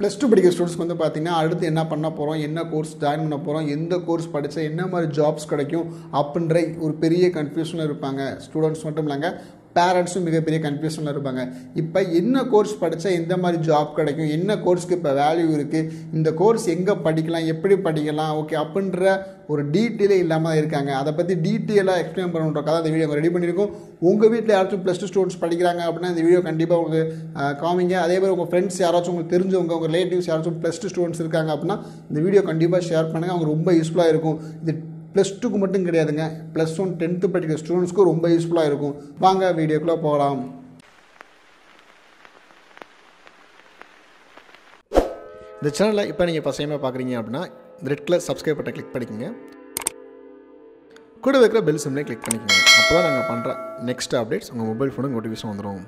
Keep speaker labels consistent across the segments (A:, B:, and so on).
A: Plus two படிக்கிற ஸ்டூடெண்ட்ஸ்க்கு வந்து பார்த்தீங்கன்னா அடுத்து என்ன பண்ண போகிறோம் என்ன கோர்ஸ் ஜாயின் பண்ண போகிறோம் எந்த கோர்ஸ் படித்தா என்ன மாதிரி ஜாப்ஸ் கிடைக்கும் அப்படின்ற ஒரு பெரிய கன்ஃபியூஷனில் இருப்பாங்க. ஸ்டூடெண்ட்ஸ் மட்டும் இல்லைங்க பேரண்ட்ஸும் மிகப்பெரிய கன்ஃபியூஷனில் இருப்பாங்க. இப்போ என்ன கோர்ஸ் படித்தா எந்த மாதிரி ஜாப் கிடைக்கும்? என்ன கோர்ஸ்க்கு இப்போ வேல்யூ இருக்குது இந்த கோர்ஸ் எங்கே படிக்கலாம்? எப்படி படிக்கலாம்? ஓகே அப்படின்ற ஒரு டீட்டெயிலே இல்லாமல் இருக்காங்க. அதை பற்றி டீட்டெயிலாக எக்ஸ்பிளைன் பண்ணுறதுக்காக அந்த வீடியோ ரெடி பண்ணியிருக்கோம். உங்கள் வீட்டில் யாராச்சும் ப்ளஸ் டூ ஸ்டூடெண்ட்ஸ் படிக்கிறாங்க அப்படின்னா இந்த வீடியோ கண்டிப்பாக உங்களுக்கு காமிங்க. அதே மாதிரி உங்கள் ஃப்ரெண்ட்ஸ் யாராச்சும் உங்களுக்கு தெரிஞ்சவங்க உங்கள் ரிலேட்டிவ்ஸ் யாராச்சும் ப்ளஸ் டூ ஸ்டூடெண்ட்ஸ் இருக்காங்க அப்படின்னா இந்த வீடியோ கண்டிப்பாக ஷேர் பண்ணுங்கள் அவங்க ரொம்ப யூஸ்ஃபுல்லாக இருக்கும். இது ப்ளஸ் டூக்கு மட்டும் கிடையாதுங்க. ப்ளஸ் ஒன் டென்த்து படிக்கிற ஸ்டூடெண்ட்ஸ்க்கும் ரொம்ப யூஸ்ஃபுல்லாக இருக்கும். வாங்க வீடியோக்குள்ளே போகலாம்.
B: இந்த சேனலில் இப்போ நீங்கள் பசையமாக பார்க்குறீங்க அப்படின்னா இந்த ரெட் கலர் சப்ஸ்கிரைப் பட்டை கிளிக் பண்ணிக்கோங்க. கூட வைக்கிற பெல் சிம்லேயே கிளிக் பண்ணிக்கோங்க. அப்போ தான் நாங்கள் பண்ணுற நெக்ஸ்ட் அப்டேட்ஸ் உங்கள் மொபைல் ஃபோனுக்கு நோட்டிஃபிகேஷன் வந்துடும்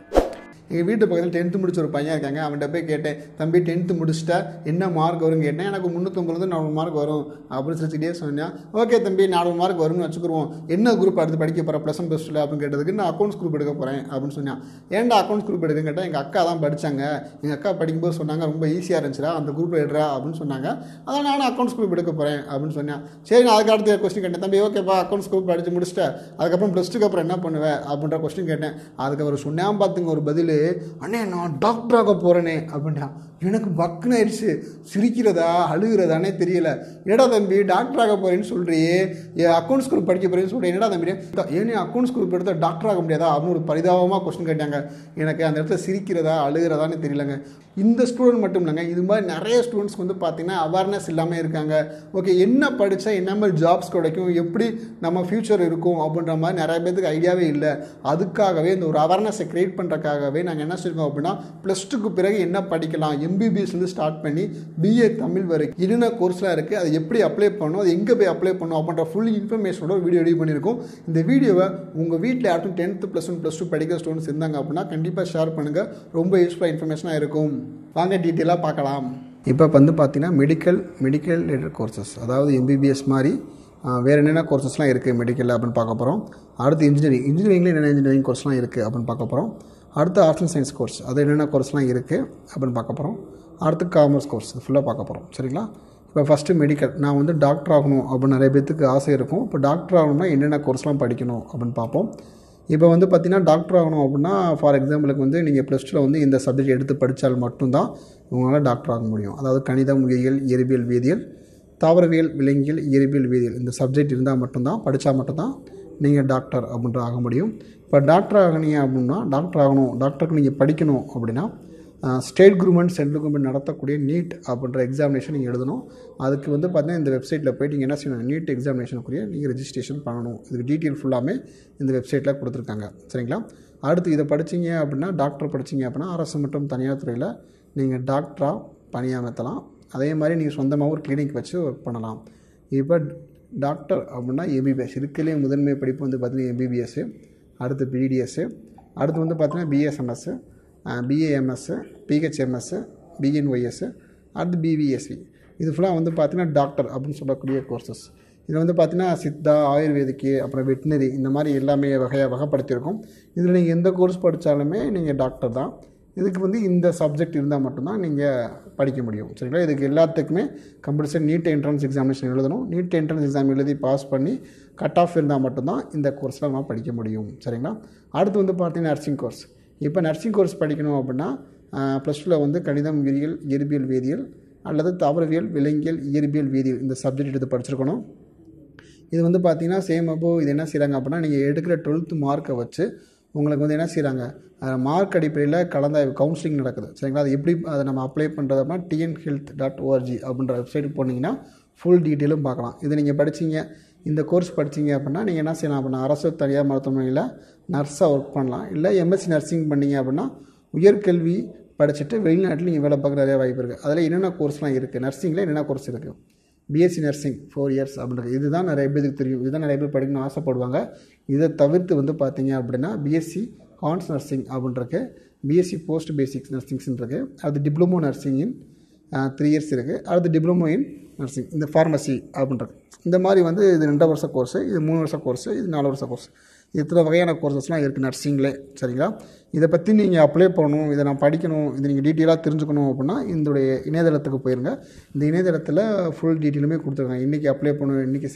A: எங்கள் வீட்டு பக்கத்தில் டென்த்து முடிச்ச ஒரு பையன் இருக்காங்க. அவன்கிட்ட போய் கேட்டேன் தம்பி டென்த்து முடிச்சிட்டா என்ன மார்க் வரும்னு கேட்டேன். எனக்கு முந்நூற்றம்பது நானூறு மார்க் வரும். அப்படின்னு சொல்லிட்டே சொன்னேன். ஓகே தம்பி நானூறு மார்க் வரும்னு வச்சுக்கிருவோம். என்ன குரூப் அடுத்து படிக்க போகிற ப்ளஸ் ஒன் ப்ளஸ் டூ அப்படின்னு கேட்டதுக்கு நான் அக்கௌண்ட்ஸ் குரூப் எடுக்க போகிறேன் அப்படின்னு சொன்னான். ஏன்டா அக்கௌண்ட்ஸ் குரூப் எடுக்க கேட்டால் எங்கள் அக்கா தான் படித்தாங்க எங்கள் அக்கா படிக்கும்போது சொன்னாங்க ரொம்ப ஈஸியாக இருந்துச்சுடா அந்த குரூப் எடுறா அப்படின்னு சொன்னாங்க. அதான் நானும் அக்கௌண்ட்ஸ் குரூப் எடுக்க போகிறேன் அப்படின்னு சொன்னேன். சரி நான் அதுக்கு அடுத்த கொஸ்டின் கேட்டேன். தம்பி ஓகேப்பா அக்கௌண்ட்ஸ் குரூப் படித்து முடிச்சுட்டு. அதுக்கப்புறம் ப்ளஸ் டூக்கு அப்புறம் என்ன பண்ணுவேன் அப்படின்ற கொஸ்டின் கேட்டேன். அதுக்கு அவர் சொன்னான் பார்த்துங்க ஒரு பதில். அண்ணே நான் டாக்டராக போகிறேனே அப்படின்ட்டான் எனக்கு பக்குன்னு ஆயிடுச்சு. சிரிக்கிறதா அழுகிறதானே தெரியல. என்னடா தம்பி டாக்டர் ஆக போகிறேன்னு சொல்கிறியே என் அக்கௌண்ட்ஸ் குரூப் படிக்க போகிறேன்னு சொல்கிறேன் என்னடா தம்பி? ஏன் அக்கௌண்ட்ஸ் குரூப் எடுத்தால் டாக்டர் ஆக முடியாதா? அப்படின்னு ஒரு பரிதாபமாக கொஸ்டின் கேட்டாங்க. எனக்கு அந்த இடத்துல சிரிக்கிறதா அழுகிறதானே தெரியலங்க. இந்த ஸ்டூடெண்ட் மட்டும் இல்லைங்க. இது மாதிரி நிறைய ஸ்டூடெண்ட்ஸ்க்கு வந்து பார்த்திங்கன்னா அவேர்னஸ் இல்லாமல் இருக்காங்க. ஓகே என்ன படித்தா என்ன மாதிரி ஜாப்ஸ் கிடைக்கும்? எப்படி நம்ம ஃப்யூச்சர் இருக்கும்? அப்படின்ற மாதிரி நிறைய பேருக்கு ஐடியாவே இல்லை. அதுக்காகவே இந்த ஒரு அவேர்னஸை க்ரியேட் பண்ணுறக்காகவே நாங்கள் என்ன சொல்லியிருக்கோம் அப்படின்னா ப்ளஸ் டூக்கு பிறகு என்ன படிக்கலாம்? எம்பிபிஎஸ்லேருந்து ஸ்டார்ட் பண்ணி பிஏ தமிழ் வரைக்கும் என்னென்ன கோர்ஸ்லாம் இருக்குது அதை எப்படி அப்ளை பண்ணணும் அது எங்கே போய் அப்ளை பண்ணணும் அப்படின்ற ஃபுல் இன்ஃபர்மேஷனோட வீடியோ ரெடி பண்ணியிருக்கோம். இந்த வீடியோவை உங்கள் வீட்டில் யாருக்கும் tenth plus one plus two படிக்கிற ஸ்டூடெண்ட்ஸ் இருந்தாங்க அப்படின்னா கண்டிப்பாக ஷேர் பண்ணுங்கள் ரொம்ப யூஸ்ஃபுல்லாக இன்ஃபர்மேஷனாக இருக்கும். வாங்க டீட்டெயிலாக பார்க்கலாம். இப்போ வந்து பார்த்தீங்கன்னா மெடிக்கல் மெடிக்கல் ரிலேட்டட் கோர்சஸ் அதாவது எம்பிபிஎஸ் மாதிரி வேறு என்னென்ன கோர்சஸ்லாம் இருக்குது மெடிக்கலில் அப்படின்னு பார்க்க போகிறோம் அடுத்து இன்ஜினியரிங் இன்ஜினியரிங்கில் என்னென்ன இன்ஜினியரிங் கோர்ஸ்லாம் இருக்குது அப்படின்னு பார்க்க போகிறோம் அடுத்து ஆர்ட்ஸ் அண்ட் சயின்ஸ் கோர்ஸ் அது என்னென்ன கோர்ஸ்லாம் இருக்குது அப்படின்னு பார்க்க போகிறோம் அடுத்து காமர்ஸ் கோர்ஸ் ஃபுல்லாக பார்க்க போகிறோம் சரிங்களா? இப்போ ஃபஸ்ட்டு மெடிக்கல் நான் வந்து டாக்டர் ஆகணும் அப்படின்னு நிறைய பேத்துக்கு ஆசை இருக்கும். இப்போ டாக்டர் ஆகணும்னா என்னென்ன கோர்ஸ்லாம் படிக்கணும் அப்படின்னு பார்ப்போம். இப்போ வந்து பார்த்திங்கன்னா டாக்டர் ஆகணும் அப்படின்னா ஃபார் எக்ஸாம்பிளுக்கு வந்து நீங்கள் ப்ளஸ் டூவில் வந்து இந்த சப்ஜெக்ட் எடுத்து படித்தால் மட்டும்தான் உங்களால் டாக்டர் ஆக முடியும். அதாவது கணிதம் உயிரியல் இயற்பியல் வேதியியல் தாவரவியல் விலங்கியல் இயற்பியல் வேதியியல். இந்த சப்ஜெக்ட் இருந்தால் மட்டும்தான் படித்தா மட்டும்தான் நீங்கள் டாக்டர் அப்படின்ற ஆக முடியும். இப்போ டாக்டர் ஆகினீங்க அப்படின்னா டாக்டர் ஆகணும் டாக்டருக்கு நீங்கள் படிக்கணும் அப்படின்னா ஸ்டேட் கவர்மெண்ட் சென்ட்ரல் கவர்மெண்ட் நடத்தக்கூடிய நீட் அப்படின்ற எக்ஸாமினேஷன் நீங்கள் எழுதணும். அதுக்கு வந்து பார்த்தீங்கன்னா இந்த வெப்சைட்டில் போய்ட்டு நீங்கள் என்ன செய்யணும் நீட் எக்ஸாமினேஷனுக்குரிய நீங்கள் ரெஜிஸ்ட்ரேஷன் பண்ணணும். இதுக்கு டீட்டெயில் ஃபுல்லாமே இந்த வெப்சைட்டில் கொடுத்துருக்காங்க. சரிங்களா? அடுத்து இதை படிச்சீங்க அப்படின்னா டாக்டர் படிச்சீங்க அப்படின்னா அரசு மற்றும் தனியார் துறையில் நீங்கள் டாக்டராக பணியமர்த்தலாம். அதே மாதிரி நீங்கள் சொந்தமாக ஒரு கிளினிக் வச்சு ஒர்க் பண்ணலாம். இப்போ டாக்டர் அப்படின்னா எம்பிபிஎஸ் இருக்கிறதுலே முதன்மை படிப்பு வந்து பார்த்திங்கன்னா எம்பிபிஎஸ்ஸு அடுத்து பிடிஎஸ்ஸு அடுத்து வந்து பார்த்திங்கன்னா பிஎஸ்எம்எஸ்ஸு பிஏஎம்எஸ்ஸு பிஹெச்எம்எஸ்ஸு பிஎன்ஒய்எஸ்ஸு அடுத்து பிவிஎஸ்சி இது ஃபுல்லாக வந்து பார்த்திங்கன்னா டாக்டர் அப்படின்னு சொல்லக்கூடிய கோர்சஸ் இதில் வந்து பார்த்திங்கன்னா சித்தா ஆயுர்வேதிக்கு அப்புறம் வெட்டினரி இந்த மாதிரி எல்லாமே வகையாக வகைப்படுத்தியிருக்கோம். இதில் நீங்கள் எந்த கோர்ஸ் படித்தாலுமே நீங்கள் டாக்டர் தான். இதுக்கு வந்து இந்த சப்ஜெக்ட் இருந்தால் மட்டும்தான் நீங்கள் படிக்க முடியும். சரிங்களா? இதுக்கு எல்லாத்துக்குமே கம்பல்சரி நீட் என்ட்ரன்ஸ் எக்ஸாமினேஷன் எழுதணும். நீட் என்ட்ரன்ஸ் எக்ஸாம் எழுதி பாஸ் பண்ணி கட் ஆஃப் இருந்தால் மட்டும்தான் இந்த கோர்ஸில் நம்ம படிக்க முடியும். சரிங்களா? அடுத்து வந்து பார்த்தீங்கன்னா நர்சிங் கோர்ஸ் இப்போ நர்சிங் கோர்ஸ் படிக்கணும் அப்படின்னா ப்ளஸ் டூவில் வந்து கணிதம் உயிரியல் இயற்பியல் வேதியியல் அல்லது தாவரவியல் விலங்கியல் இயற்பியல் வேதியியல் இந்த சப்ஜெக்ட் எடுத்து படிச்சிருக்கணும். இது வந்து பார்த்தீங்கன்னா சேம் அப்போ இது என்ன செய்கிறாங்க அப்படின்னா நீங்கள் எடுக்கிற டுவெல்த்து மார்க்கை வச்சு உங்களுக்கு வந்து என்ன செய்கிறாங்க மார்க் அடிப்படையில் கலந்த கவுன்சிலிங் நடக்குது. சரிங்களா? அது எப்படி அதை நம்ம அப்ளை பண்ணுறது அப்படின்னா டிஎன் ஹெல்த் டாட் ஓஆர்ஜி அப்படின்ற வெப்சைட்டுக்கு போனீங்கன்னா ஃபுல் டீட்டெயிலும் பார்க்கலாம். இது நீங்கள் படிச்சீங்க இந்த கோர்ஸ் படிச்சீங்க அப்படின்னா நீங்கள் என்ன செய்யலாம் அப்படின்னா அரசு தனியார் மருத்துவமனையில் நர்ஸாக ஒர்க் பண்ணலாம். இல்லை எம்எஸ்சி நர்சிங் பண்ணீங்க அப்படின்னா உயர்கல்வி படிச்சுட்டு வெளிநாட்டில் நீங்கள் வேலை பார்க்குற நிறைய வாய்ப்பு இருக்குது அதில் என்னென்ன கோர்ஸ்லாம் இருக்குது நர்சிங்கில் என்னென்ன கோர்ஸ் இருக்குது பிஎஸ்சி நர்சிங் ஃபோர் இயர்ஸ் அப்படின்றது இதுதான் நிறைய பேருக்கு தெரியும். இதுதான் நிறைய பேர் படிக்கணும்னு ஆசைப்படுவாங்க. இதை தவிர்த்து வந்து பார்த்தீங்க அப்படின்னா பிஎஸ்சி கான்ஸ் நர்சிங் அப்படின்றக்கு பிஎஸ்சி போஸ்ட் பேசிக்ஸ் நர்சிங்ஸ்ன்னு இருக்குது அது diploma nursing in three years இருக்குது அடுத்து டிப்ளமோ இன் நர்சிங் இந்த ஃபார்மசி அப்படின்றது. இந்த மாதிரி வந்து இது ரெண்டு வருஷ கோர்ஸு இது மூணு வருஷ கோர்ஸு இது நாலு வருஷ கோர்ஸ் இத்தனை வகையான கோர்சஸ்லாம் இருக்குது நர்சிங்கில் சரிங்களா? இதை பற்றி நீங்கள் அப்ளை பண்ணணும் இதை நான் படிக்கணும் இதை நீங்கள் டீட்டெயிலாக தெரிஞ்சுக்கணும் அப்படின்னா இதோடைய இணையதளத்துக்கு போயிருங்க. இந்த இணையதளத்தில் ஃபுல் டீட்டெயிலுமே கொடுத்துருக்காங்க. இன்றைக்கி அப்ளை பண்ணணும் இன்றைக்கி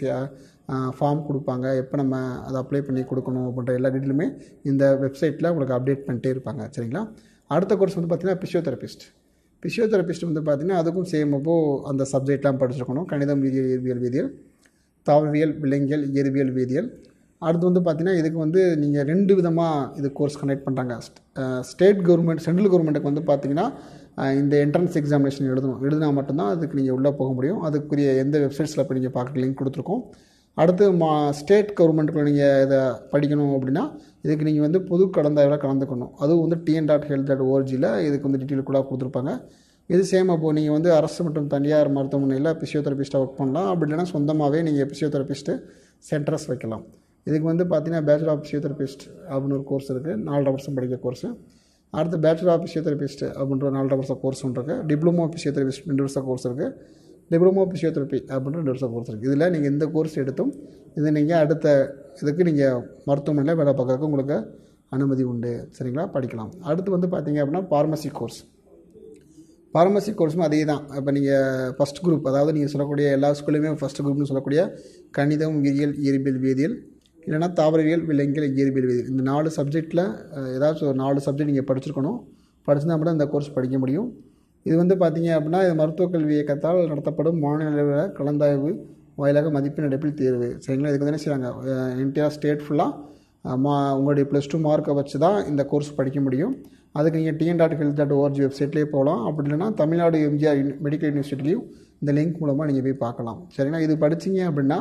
A: ஃபார்ம் கொடுப்பாங்க. எப்போ நம்ம அதை அப்ளை பண்ணி கொடுக்கணும் அப்படின்ற எல்லா டீட்டெயிலுமே இந்த வெப்சைட்டில் உங்களுக்கு அப்டேட் பண்ணிட்டே இருப்பாங்க சரிங்களா? அடுத்த கோர்ஸ் வந்து பார்த்திங்கன்னா பிசியோதெரபிஸ்ட் பிசியோதெரபிஸ்ட் வந்து பார்த்திங்கன்னா அதுக்கும் சேம் அப்போது அந்த சப்ஜெக்ட்லாம் படிச்சிருக்கணும். கணிதம் வேதியியல் இயற்பியல் வேதியியல் தாவரவியல் விலங்கியல் இயற்பியல் வேதியியல். அடுத்து வந்து பார்த்திங்கன்னா இதுக்கு வந்து நீங்கள் ரெண்டு விதமாக இது கோர்ஸ் கண்டக்ட் பண்ணுறாங்க ஸ்டேட் கவர்மெண்ட் சென்ட்ரல் கவர்மெண்ட்டுக்கு வந்து பார்த்திங்கன்னா இந்த என்ட்ரன்ஸ் எக்ஸாமினேஷன் எழுதணும். எழுதினா மட்டும்தான் அதுக்கு நீங்கள் உள்ளே போக முடியும். அதுக்குரிய எந்த வெப்சைட்ஸில் இப்போ நீங்கள் பார்க்க லிங்க் கொடுத்துருக்கோம். அடுத்து மா ஸ்டேட் கவர்மெண்ட்டுக்குள்ள நீங்கள் இதை படிக்கணும் அப்படின்னா இதுக்கு நீங்கள் வந்து பொது கலந்தாய்வில் கலந்துக்கணும். அதுவும் வந்து டிஎன் டாட் ஹெல்த் டாட் ஓஆர்ஜியில் இதுக்கு வந்து டீட்டெயில் கூட கொடுத்துருப்பாங்க. இது சேம் அப்போது நீங்கள் வந்து அரசு மற்றும் தனியார் மருத்துவமனையில் பிசியோதெரபிஸ்ட்டாக ஒர்க் பண்ணலாம். அப்படி இல்லைன்னா சொந்தமாகவே நீங்கள் பிசியோதெரபிஸ்ட்டு சென்டர்ஸ் வைக்கலாம். இதுக்கு வந்து பார்த்தீங்கன்னா பேச்சுலர் ஆஃப் ஃபிசியோதெரபிஸ்ட் அப்படின்னு ஒரு கோர்ஸ் இருக்குது நாலரை வருஷம் படிக்கிற கோர்ஸு அடுத்து பேச்சுலர் ஆஃப் ஃபிசியோதெரபிஸ்ட் அப்படின்ற நாலரை வருஷம் கோர்ஸ் ஒன்று இருக்குது டிப்ளமோ ஃபிசியோதெரபிஸ்ட் ரெண்டு வருஷம் கோர்ஸ் இருக்குது டிப்ளமோ பிசியோதெரப்பி அப்படின்ற ரெண்டு வருஷம் கோர்ஸ் இருக்குது இதில் நீங்கள் எந்த கோர்ஸ் எடுத்தும் இது நீங்கள் அடுத்த இதுக்கு நீங்கள் மருத்துவமனையில் வேலை பார்க்குறதுக்கு உங்களுக்கு அனுமதி உண்டு. சரிங்களா? படிக்கலாம். அடுத்து வந்து பார்த்தீங்க அப்படின்னா ஃபார்மசி கோர்ஸ் ஃபார்மசி கோர்ஸும் அதே தான் இப்போ நீங்கள் ஃபஸ்ட் குரூப் அதாவது நீங்கள் சொல்லக்கூடிய எல்லா ஸ்கூல்லையுமே ஃபஸ்ட் குரூப்னு சொல்லக்கூடிய கணிதம் உயிரியல் இயற்பியல் வேதியியல் இல்லைன்னா தாவரவியல் விலங்கியல் இயற்பியல் இந்த நாலு சப்ஜெக்ட்டில் ஏதாச்சும் ஒரு நாலு சப்ஜெக்ட் நீங்கள் படிச்சிருக்கணும். படிச்சிருந்தா மட்டும் இந்த கோர்ஸ் படிக்க முடியும். இது வந்து பார்த்தீங்க அப்படின்னா இது மருத்துவக் கல்வி இயக்கத்தால் நடத்தப்படும் மாநில அளவில் கலந்தாய்வு வாயிலாக மதிப்பெண் அடிப்பில் தேர்வு. சரிங்களா? இதுக்கு தானே செய்கிறாங்க இந்தியா ஸ்டேட் ஃபுல்லாக மா உங்களுடைய ப்ளஸ் டூ மார்க்கை வச்சு தான் இந்த கோர்ஸ் படிக்க முடியும். அதுக்கு நீங்கள் TN dot health dot ORG வெப்சைட்லேயே போகலாம். அப்படி இல்லைனா தமிழ்நாடு எம்ஜிஆர் மெடிக்கல் யூனிவர்சிட்டிலையும் இந்த லிங்க் மூலமாக நீங்கள் போய் பார்க்கலாம். சரிங்களா? இது படித்தீங்க அப்படின்னா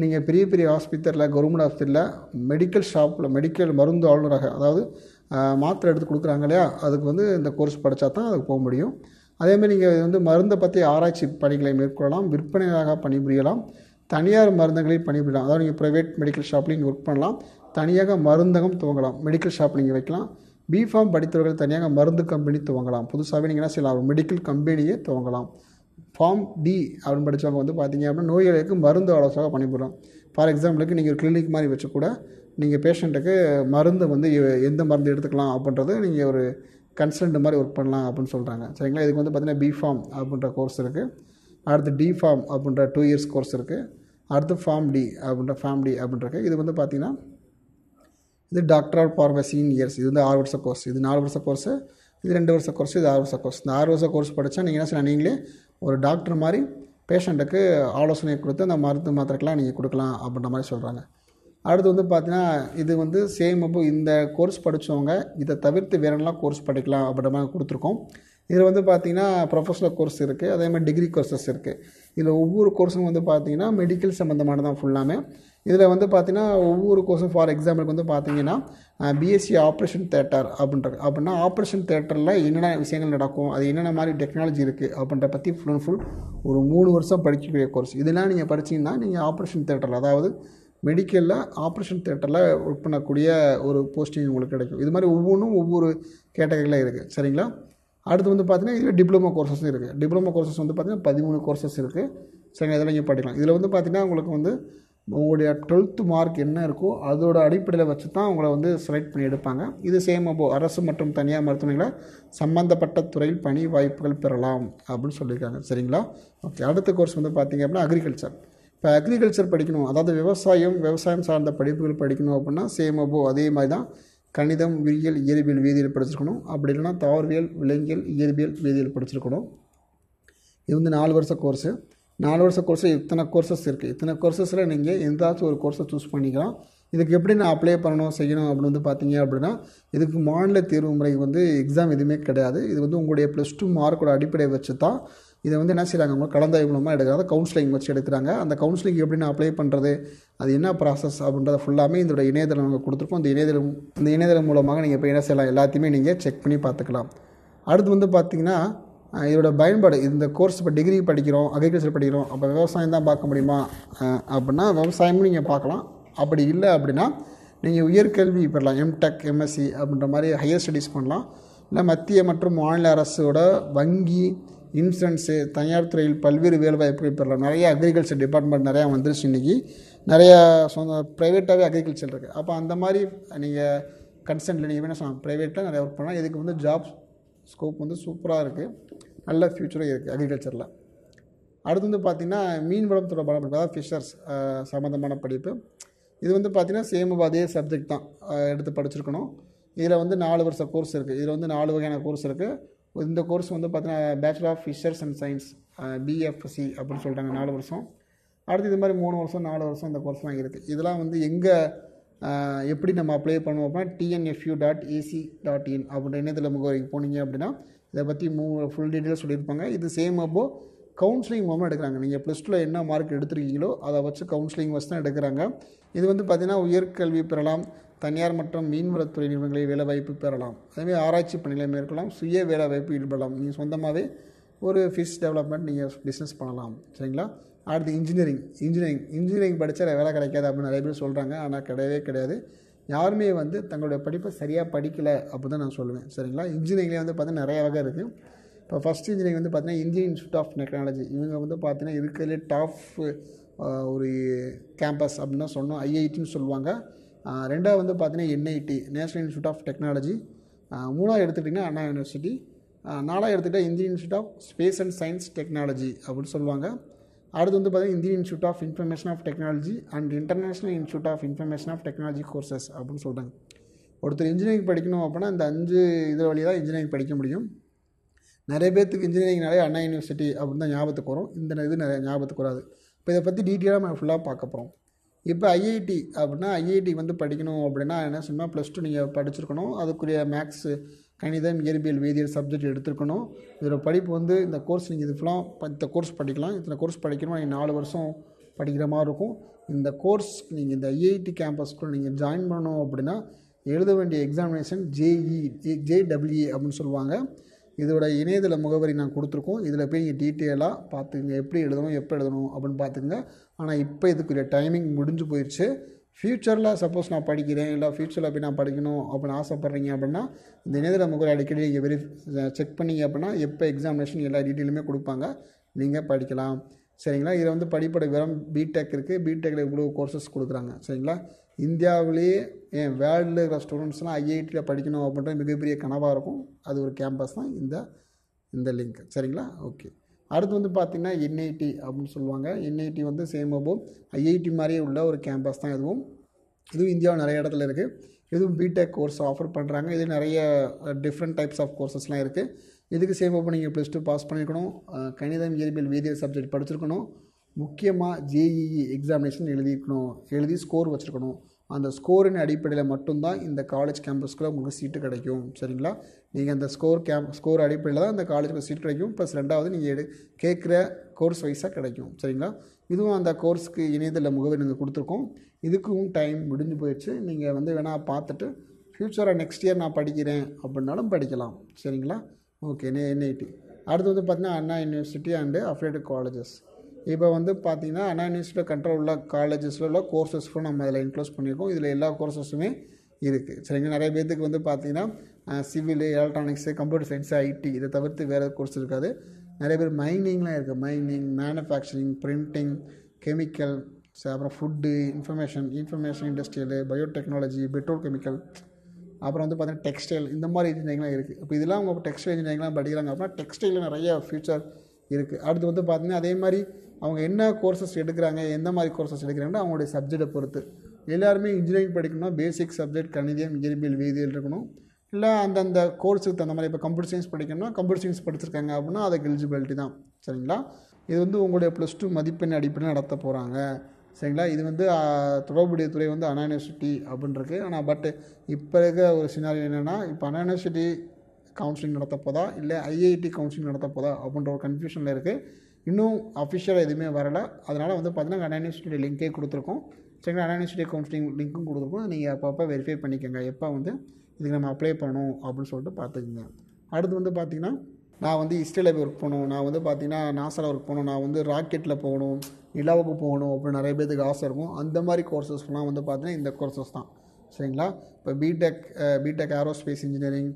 A: நீங்கள் பெரிய பெரிய ஹாஸ்பிட்டலில் கவர்மெண்ட் ஹாஸ்பிட்டலில் மெடிக்கல் ஷாப்பில் மெடிக்கல் மருந்து ஆளுநராக அதாவது மாத்திரை எடுத்து கொடுக்குறாங்க இல்லையா? அதுக்கு வந்து இந்த கோர்ஸ் படித்தா தான் அதுக்கு போக முடியும். அதேமாதிரி நீங்கள் வந்து மருந்தை பற்றி ஆராய்ச்சி பணிகளை மேற்கொள்ளலாம் விற்பனையாக பணிபுரியலாம் தனியார் மருந்தங்களையும் பணிபுரியலாம். அதாவது நீங்கள் ப்ரைவேட் மெடிக்கல் ஷாப்லையும் நீங்கள் ஒர்க் பண்ணலாம் தனியாக மருந்தகம் துவங்கலாம் மெடிக்கல் ஷாப் நீங்கள் வைக்கலாம். பிஃபார்ம் படித்தவர்கள் தனியாக மருந்து கம்பெனி துவங்கலாம். புதுசாகவே நீங்கள் என்ன செய்யலாம் ஒரு மெடிக்கல் கம்பெனியே துவங்கலாம். ஃபார்ம் டி அப்படின்னு படித்தவங்க வந்து பார்த்தீங்க அப்படின்னா நோயாளிகளுக்கு மருந்து ஆலோசனை பண்ணிவிடுறோம் ஃபார் எக்ஸாம்பிளுக்கு நீங்கள் ஒரு கிளினிக் மாதிரி வச்சு கூட நீங்கள் பேஷண்ட்டுக்கு மருந்து வந்து எ- எந்த மருந்து எடுத்துக்கலாம் அப்படின்றது நீங்கள் ஒரு கன்சல்ட் மாதிரி ஒர்க் பண்ணலாம் அப்படின்னு சொல்கிறாங்க சரிங்களா? இதுக்கு வந்து பார்த்தீங்கன்னா பிஃபார்ம் அப்படின்ற கோர்ஸ் இருக்குது அடுத்து டி ஃபார்ம் அப்படின்ற டூ இயர்ஸ் கோர்ஸ் இருக்குது அடுத்து ஃபார்ம் டி அப்படின்ற ஃபார்ம் டி அப்படின்றது இது வந்து பார்த்திங்கன்னா இது டாக்டர் ஆஃப் ஃபார்மசின் இயர்ஸ் இது வந்து ஆறு வருஷ கோர்ஸ் இது நாலு வருஷ கோர்ஸு இது ரெண்டு வருஷ கோர்ஸ் இது ஆறு வருஷ கோர்ஸ் இந்த ஆறு வருஷ கோர்ஸ் படித்தா நீங்கள் என்ன செய்யலாம்? நீங்களே ஒரு டாக்டர் மாதிரி பேஷண்ட்டுக்கு ஆலோசனை கொடுத்து அந்த மருந்து மாத்திரைக்கெலாம் நீங்கள் கொடுக்கலாம் அப்படின்ற மாதிரி சொல்கிறாங்க அடுத்து வந்து பார்த்தீங்கன்னா இது வந்து சேம் அப்போ இந்த கோர்ஸ் படித்தவங்க இதை தவிர்த்து வேறெல்லாம் கோர்ஸ் படிக்கலாம் அப்படின்ற மாதிரி கொடுத்துருக்கோம். இதில் வந்து பார்த்தீங்கன்னா ப்ரொஃபஷனல் கோர்ஸ் இருக்குது அதே மாதிரி டிகிரி கோர்சஸ் இருக்குது இதில் ஒவ்வொரு கோர்ஸும் வந்து பார்த்தீங்கன்னா மெடிக்கல் சம்மந்தமானது தான் ஃபுல்லாமே இதில் வந்து பார்த்தீங்கன்னா ஒவ்வொரு கோர்ஸும் ஃபார் எக்ஸாம்பிளுக்கு வந்து பார்த்திங்கன்னா பிஎஸ்சி ஆப்ரேஷன் தேட்டர் அப்படின்ற அப்படின்னா ஆப்ரேஷன் தேட்டரில் என்னென்ன விஷயங்கள் நடக்கும் அது என்னென்ன மாதிரி டெக்னாலஜி இருக்குது அப்படின்ற பற்றி ஃபுல் அண்ட் ஃபுல் ஒரு மூணு வருஷம் படிக்கக்கூடிய கோர்ஸ் இதெல்லாம் நீங்கள் படிச்சீங்கன்னா நீங்கள் ஆப்ரேஷன் தேட்டரில் அதாவது மெடிக்கலில் ஆப்ரேஷன் தேட்டரில் ஒர்க் பண்ணக்கூடிய ஒரு போஸ்டிங் உங்களுக்கு கிடைக்கும். இது மாதிரி ஒவ்வொன்றும் ஒவ்வொரு கேட்டகரியில் இருக்குது சரிங்களா? அடுத்து வந்து பார்த்தீங்கன்னா இதில் டிப்ளமோ கோர்சஸும் இருக்குது டிப்ளமோ கோர்சஸ் வந்து பார்த்தீங்கன்னா பதிமூணு கோர்சஸ் இருக்குது சரி இதெல்லாம் நீங்கள் படிக்கலாம். இதில் வந்து பார்த்திங்கன்னா உங்களுக்கு வந்து உங்களுடைய டுவெல்த்து மார்க் என்ன இருக்கோ அதோட அடிப்படையில் வச்சு தான் உங்களை வந்து செலக்ட் பண்ணி எடுப்பாங்க. இது சேம் அப்போ அரசு மற்றும் தனியார் மருத்துவமனைகளில் சம்பந்தப்பட்ட துறையில் பணி வாய்ப்புகள் பெறலாம் அப்படின்னு சொல்லியிருக்காங்க. சரிங்களா? ஓகே அடுத்த கோர்ஸ் வந்து பார்த்தீங்க அப்படின்னா அக்ரிகல்ச்சர் இப்போ அக்ரிகல்ச்சர் படிக்கணும். அதாவது விவசாயம் விவசாயம் சார்ந்த படிப்புகள் படிக்கணும் அப்படின்னா சேம் அப்போ அதே மாதிரி தான் கணிதம் உயிரியல் இயற்பியல் வேதியியல் படிச்சிருக்கணும். அப்படி இல்லைன்னா தாவரவியல் விலங்கியல் இயற்பியல் வேதியியல் படிச்சிருக்கணும். இது வந்து நாலு வருஷ கோர்ஸு நாலு வருஷ கோர்ஸு இத்தனை கோர்சஸ் இருக்குது இத்தனை கோர்சஸில் நீங்கள் எந்தாச்சும் ஒரு கோர்ஸை சூஸ் பண்ணிக்கலாம். இதுக்கு எப்படி நான் அப்ளை பண்ணணும் செய்யணும் அப்படின்னு வந்து பார்த்தீங்க அப்படின்னா இதுக்கு மாநில தேர்வு முறை வந்து எக்ஸாம் எதுவுமே கிடையாது. இது வந்து உங்களுடைய ப்ளஸ் டூ மார்க்கோட அடிப்படையை வச்சு தான் இதை வந்து என்ன செய்கிறாங்க அவங்க கலந்தாய்வு மூலமாக எடுக்கிறாங்க. கவுன்சிலிங் வச்சு எடுக்கிறாங்க. அந்த கவுன்சிலிங் எப்படி நான் அப்ளை பண்ணுறது அது என்ன ப்ராசஸ் அப்படின்றத ஃபுல்லாமே இதோட இணையதளம் நாங்கள் கொடுத்துருக்கோம். இந்த இணையதளம் இந்த இணையதளம் மூலமாக நீங்கள் இப்போ என்ன செய்யலாம் எல்லாத்தையுமே நீங்கள் செக் பண்ணி பார்த்துக்கலாம். அடுத்து வந்து பார்த்தீங்கன்னா இதோட பயன்பாடு இந்த கோர்ஸ் இப்போ டிகிரி படிக்கிறோம் அக்ரிகல்ச்சர் படிக்கிறோம் அப்போ விவசாயம் தான் பார்க்க முடியுமா? அப்படின்னா விவசாயமும் நீங்கள் பார்க்கலாம். அப்படி இல்லை அப்படின்னா நீங்கள் உயர்கல்வி பெறலாம். எம்டெக் எம்எஸ்சி அப்படின்ற மாதிரி ஹையர் ஸ்டடீஸ் பண்ணலாம். இல்லை மத்திய மற்றும் மாநில அரசோட வங்கி இன்சூரன்ஸு தனியார் துறையில் பல்வேறு வேலைவாய்ப்புகள் பெறலாம். நிறைய அக்ரிகல்ச்சர் டிபார்ட்மெண்ட் நிறையா வந்துருச்சு இன்றைக்கி நிறையா சொந்த ப்ரைவேட்டாகவே அக்ரிகல்ச்சர் இருக்குது அப்போ அந்த மாதிரி நீங்கள் கன்சென்ட்டில் நீங்கள் என்ன சொல்லலாம் ப்ரைவேட்டில் நிறைய ஒர்க் பண்ணலாம். இதுக்கு வந்து ஜாப் ஸ்கோப் வந்து சூப்பராக இருக்குது நல்ல ஃப்யூச்சரும் இருக்குது அக்ரிகல்ச்சரில் அடுத்து வந்து பார்த்திங்கன்னா மீன் வளம் தொடர்பான படிப்பு அதாவது ஃபிஷர்ஸ் சம்மந்தமான படிப்பு. இது வந்து பார்த்திங்கன்னா சேம் அதே சப்ஜெக்ட் தான் எடுத்து படிச்சிருக்கணும். இதில் வந்து நாலு வருஷம் கோர்ஸ் இருக்குது இதில் வந்து நாலு வகையான கோர்ஸ் இருக்குது இந்த கோர்ஸ் வந்து பார்த்தீங்கன்னா bachelor of fishers and science BFSc அப்படின்னு சொல்கிறாங்க நாலு வருஷம். அடுத்து இது மாதிரி மூணு வருஷம் நாலு வருஷம் இந்த கோர்ஸ்லாம் இருக்குது இதெல்லாம் வந்து எங்கே எப்படி நம்ம அப்ளை பண்ணுவோம் அப்படின்னா TNFU dot AC dot in அப்படின்ற இணையதள முகவரிக்கு போனீங்க அப்படின்னா இதை பற்றி மூ ஃபுல் டீட்டெயில் சொல்லியிருப்பாங்க. இது சேம் அப்போ கவுன்சிலிங் மூலமாக எடுக்கிறாங்க. நீங்கள் ப்ளஸ் டூவில் என்ன மார்க் எடுத்துருக்கீங்களோ அதை வச்சு கவுன்சிலிங் வச்சு தான் எடுக்கிறாங்க. இது வந்து பார்த்திங்கன்னா உயர்கல்வி பெறலாம் தனியார் மற்றும் மீன்வளத்துறை நிறுவனங்களில் வேலைவாய்ப்பு பெறலாம். அதேமாதிரி ஆராய்ச்சி பணிகளை மேற்கொள்ளலாம். சுய வேலைவாய்ப்பு ஈடுபடலாம். நீங்கள் சொந்தமாகவே ஒரு ஃபிஷ் டெவலப்மெண்ட் நீங்கள் பிஸ்னஸ் பண்ணலாம். சரிங்களா? அடுத்து இன்ஜினியரிங் இன்ஜினியரிங் இன்ஜினியரிங் படித்தா வேலை கிடைக்காது அப்படின்னு நிறைய பேர் சொல்கிறாங்க ஆனால் கிடையவே கிடையாது. யாருமே வந்து தங்களுடைய படிப்பை சரியாக படிக்கலை அப்படி தான் நான் சொல்லுவேன். சரிங்களா? இன்ஜினியரிங்லேயே வந்து பார்த்தீங்கன்னா நிறைய வகை இருக்குது இப்போ ஃபஸ்ட் இன்ஜினியரிங் வந்து பார்த்தீங்கன்னா இந்தியன் இன்ஸ்டியூட் ஆஃப் டெக்னாலஜி இவங்க வந்து பார்த்தீங்கன்னா இருக்கிறதுலே டாப் ஒரு கேம்பஸ் அப்படின்னு சொன்னோம். ஐஐடின்னு சொல்லுவாங்க. ரெண்டாவது வந்து பார்த்தீங்கன்னா NIT national institute of technology மூணாவது எடுத்துக்கிட்டிங்கன்னா அண்ணா யூனிவர்சிட்டி நாலாவது எடுத்துக்கிட்டால் Indian institute of space and science technology அப்படின்னு சொல்லுவாங்க. அடுத்து வந்து பார்த்தீங்கன்னா Indian institute of information of technology and international institute of information of technology courses அப்படின்னு சொல்கிறாங்க ஒருத்தர் இன்ஜினியரிங் படிக்கணும் அப்படின்னா இந்த அஞ்சு இது வழியாக தான் இன்ஜினியரிங் படிக்க முடியும். நிறைய பேர்த்துக்கு இன்ஜினியரிங்னாலே அண்ணா யூனிவர்சிட்டி அப்படின்னு தான் ஞாபகத்துக்கு வரும். இந்த இது நிறைய ஞாபகத்துக்கு வராது. இப்போ இதை பற்றி டீட்டெயிலாக நம்ம ஃபுல்லாக பார்க்க போகிறோம் இப்போ ஐஐடி அப்படின்னா ஐஐடி வந்து படிக்கணும் அப்படின்னா என்ன சொன்னால் ப்ளஸ் டூ நீங்கள் படிச்சிருக்கணும். அதுக்குரிய மேக்ஸு கணிதம் இயற்பியல் வேதியியல் சப்ஜெக்ட் எடுத்துருக்கணும். இதில் படிப்பு வந்து இந்த கோர்ஸ் நீங்கள் இது ஃபுல்லாக இந்த கோர்ஸ் படிக்கலாம். இத்தனை கோர்ஸ் படிக்கணும்? நீங்கள் நாலு வருஷம் படிக்கிற மாதிரி இருக்கும். இந்த கோர்ஸ் நீங்கள் இந்த ஐஐடி கேம்பஸ்க்குள்ள நீங்கள் ஜாயின் பண்ணணும் அப்படின்னா எழுத வேண்டிய எக்ஸாமினேஷன் ஜேஇ ஜேடபிள்யூஏ அப்படின்னு சொல்லுவாங்க. இதோட இணையதள முகவரி நான் கொடுத்துருக்கோம். இதில் போய் நீங்கள் டீட்டெயிலாக பார்த்துங்க. எப்படி எழுதணும் எப்போ எழுதணும் அப்படின்னு பார்த்துங்க ஆனால் இப்போ இதுக்குரிய டைமிங் முடிஞ்சு போயிடுச்சு ஃப்யூச்சரில் சப்போஸ் நான் படிக்கிறேன் இல்லை ஃப்யூச்சரில் போய் நான் படிக்கணும் அப்படின்னு ஆசைப்பட்றீங்க அப்படின்னா இந்த இணையதள முகவரி அடிக்கடி நீங்கள் வெரி செக் பண்ணீங்க அப்படின்னா எப்போ எக்ஸாமினேஷன் எல்லா டீட்டெயிலுமே கொடுப்பாங்க. நீங்கள் படிக்கலாம். சரிங்களா? இதில் வந்து படிப்படை விவரம் பிடெக் இருக்குது பிடெக்கில் இவ்வளோ கோர்சஸ் கொடுக்குறாங்க. சரிங்களா? இந்தியாவிலேயே ஏன் வேர்ல்டில் இருக்கிற ஸ்டூடெண்ட்ஸ்லாம் ஐஐடியில் படிக்கணும் அப்படின்ற மிகப்பெரிய கனவாக இருக்கும். அது ஒரு கேம்பஸ் தான். இந்த இந்த லிங்க் சரிங்களா? ஓகே அடுத்து வந்து பார்த்திங்கன்னா என்ஐடி அப்படின்னு சொல்லுவாங்க. என்ஐடி வந்து சேம் அபோ ஐஐடி மாதிரியே உள்ள ஒரு கேம்பஸ் தான் இதுவும். இதுவும் இந்தியாவில் நிறைய இடத்துல இருக்குது இதுவும் பிடெக் கோர்ஸ் ஆஃபர் பண்ணுறாங்க இது நிறைய டிஃப்ரெண்ட் டைப்ஸ் ஆஃப் கோர்சஸ்லாம் இருக்குது இதுக்கு சேம் அப்போ நீங்கள் ப்ளஸ் டூ பாஸ் பண்ணியிருக்கணும் கணிதம் இயற்பியல் வேதியியல் சப்ஜெக்ட் படிச்சிருக்கணும். முக்கியமாக ஜேஇஇ எக்ஸாமினேஷன் எழுதியிருக்கணும் எழுதி ஸ்கோர் வச்சுருக்கணும். அந்த ஸ்கோரின் அடிப்படையில் மட்டும்தான் இந்த காலேஜ் கேம்பஸ்க்குள்ளே உங்களுக்கு சீட்டு கிடைக்கும். சரிங்களா? நீங்கள் அந்த ஸ்கோர் கேம் ஸ்கோர் அடிப்படையில் தான் அந்த காலேஜுக்கு சீட் கிடைக்கும். ப்ளஸ் ரெண்டாவது நீங்கள் எடு கேட்குற கோர்ஸ் வைஸாக கிடைக்கும். சரிங்களா? இதுவும் அந்த கோர்ஸ்க்கு இணையதள முகவரி நீங்கள் கொடுத்துருக்கோம். இதுக்கும் டைம் முடிஞ்சு போயிடுச்சு. நீங்கள் வந்து வேணால் பார்த்துட்டு ஃப்யூச்சராக நெக்ஸ்ட் இயர் நான் படிக்கிறேன் அப்படின்னாலும் படிக்கலாம். சரிங்களா? ஓகே என்ஐடி அடுத்து வந்து பார்த்தீங்கன்னா Anna university and affiliated colleges இப்போ வந்து பார்த்தீங்கன்னா அண்ணா யூனிவர்சிட்டியில் கண்ட்ரோல் உள்ள காலேஜஸில் உள்ள கோர்சஸ் ஃபுல் நம்ம அதில் இன்க்ளூஸ் பண்ணியிருக்கோம் இதில் எல்லா கோர்சஸுமே இருக்குது சரிங்களா நிறைய பேர்த்துக்கு வந்து பார்த்தீங்கன்னா civil electronics computer science IT இதை தவிர்த்து வேறு கோர்ஸ் இருக்காது. நிறைய பேர் மைனிங்லாம் இருக்குது மைனிங் மேனுஃபேக்சரிங் பிரிண்டிங் கெமிக்கல் அப்புறம் food information information industrial biotechnology petrol chemical அப்புறம் வந்து பார்த்தீங்கன்னா டெக்ஸ்டைல் இந்த மாதிரி இன்ஜினியரிங்லாம் இருக்குது இப்போ இதெல்லாம் அவங்க டெக்ஸ்டைல் இன்ஜினியரிங்லாம் படிக்கிறாங்க அப்படின்னா டெக்ஸ்டைலில் நிறைய ஃபியூச்சர் இருக்குது அடுத்து வந்து பார்த்திங்கன்னா அதே மாதிரி அவங்க என்ன கோர்சஸ் எடுக்கிறாங்க எந்த மாதிரி கோர்சஸ் எடுக்கிறாங்கன்னா அவங்களுடைய சப்ஜெக்டை பொறுத்து. எல்லாருமே இன்ஜினியரிங் படிக்கணும்னா பேசிக் சப்ஜெக்ட் கணிதம் இயற்பியல் வேதியியல் இருக்கணும். இல்லை அந்தந்த கோர்ஸுக்கு தகுந்த மாதிரி இப்போ கம்ப்யூட்டர் சயின்ஸ் படிக்கணும்னா கம்ப்யூட்டர் சயின்ஸ் படிச்சிருக்காங்க அப்படின்னா அதுக்கு எலிஜிபிலிட்டி தான். சரிங்களா? இது வந்து உங்களுடைய ப்ளஸ் டூ மதிப்பெண் அடிப்படையில் நடத்த போகிறாங்க சரிங்களா? இது வந்து தொடர்புடைய துறை வந்து அண்ணா யூனிவர்சிட்டி அப்படின்னு ஆனால் பட் இப்போ இருக்க ஒரு சினாரி என்னென்னா இப்போ அண்ணா யூனிவர்சிட்டி கவுன்சிலிங் நடத்த போதா? இல்லை ஐஐடி கவுன்சிலிங் நடத்த போதா? அப்படின்ற ஒரு கன்ஃபியூஷனில் இருக்குது இன்னும் அஃபிஷியலாக எதுவுமே வரலை. அதனால் வந்து பார்த்தீங்கன்னா அண்ணா யூனிவர்சிட்டி லிங்கே கொடுத்துருக்கோம். சரிங்களா அண்ணா யூனிவர்சிட்டி கவுன்சிலிங் லிங்க்கும் கொடுத்துருக்கோம். நீங்கள் அப்பப்போ வெரிஃபை பண்ணிக்கோங்க. எப்போ வந்து இதுக்கு நம்ம அப்ளை பண்ணணும் அப்படின்னு சொல்லிட்டு பார்த்துக்குங்க அடுத்து வந்து பார்த்திங்கன்னா நான் வந்து இஸ்ரேலில் போய் ஒர்க் பண்ணணும் நான் வந்து பார்த்திங்கன்னா நாசாவில் ஒர்க் பண்ணணும் நான் வந்து ராக்கெட்டில் போகணும் நிலாவுக்கு போகணும் அப்படின்னு நிறைய பேருக்கு ஆசை இருக்கும். அந்த மாதிரி கோர்சஸ்லாம் வந்து பார்த்திங்கன்னா இந்த கோர்சஸ் தான். சரிங்களா? இப்போ பிடெக் பிடெக் ஏரோஸ்பேஸ் இன்ஜினியரிங்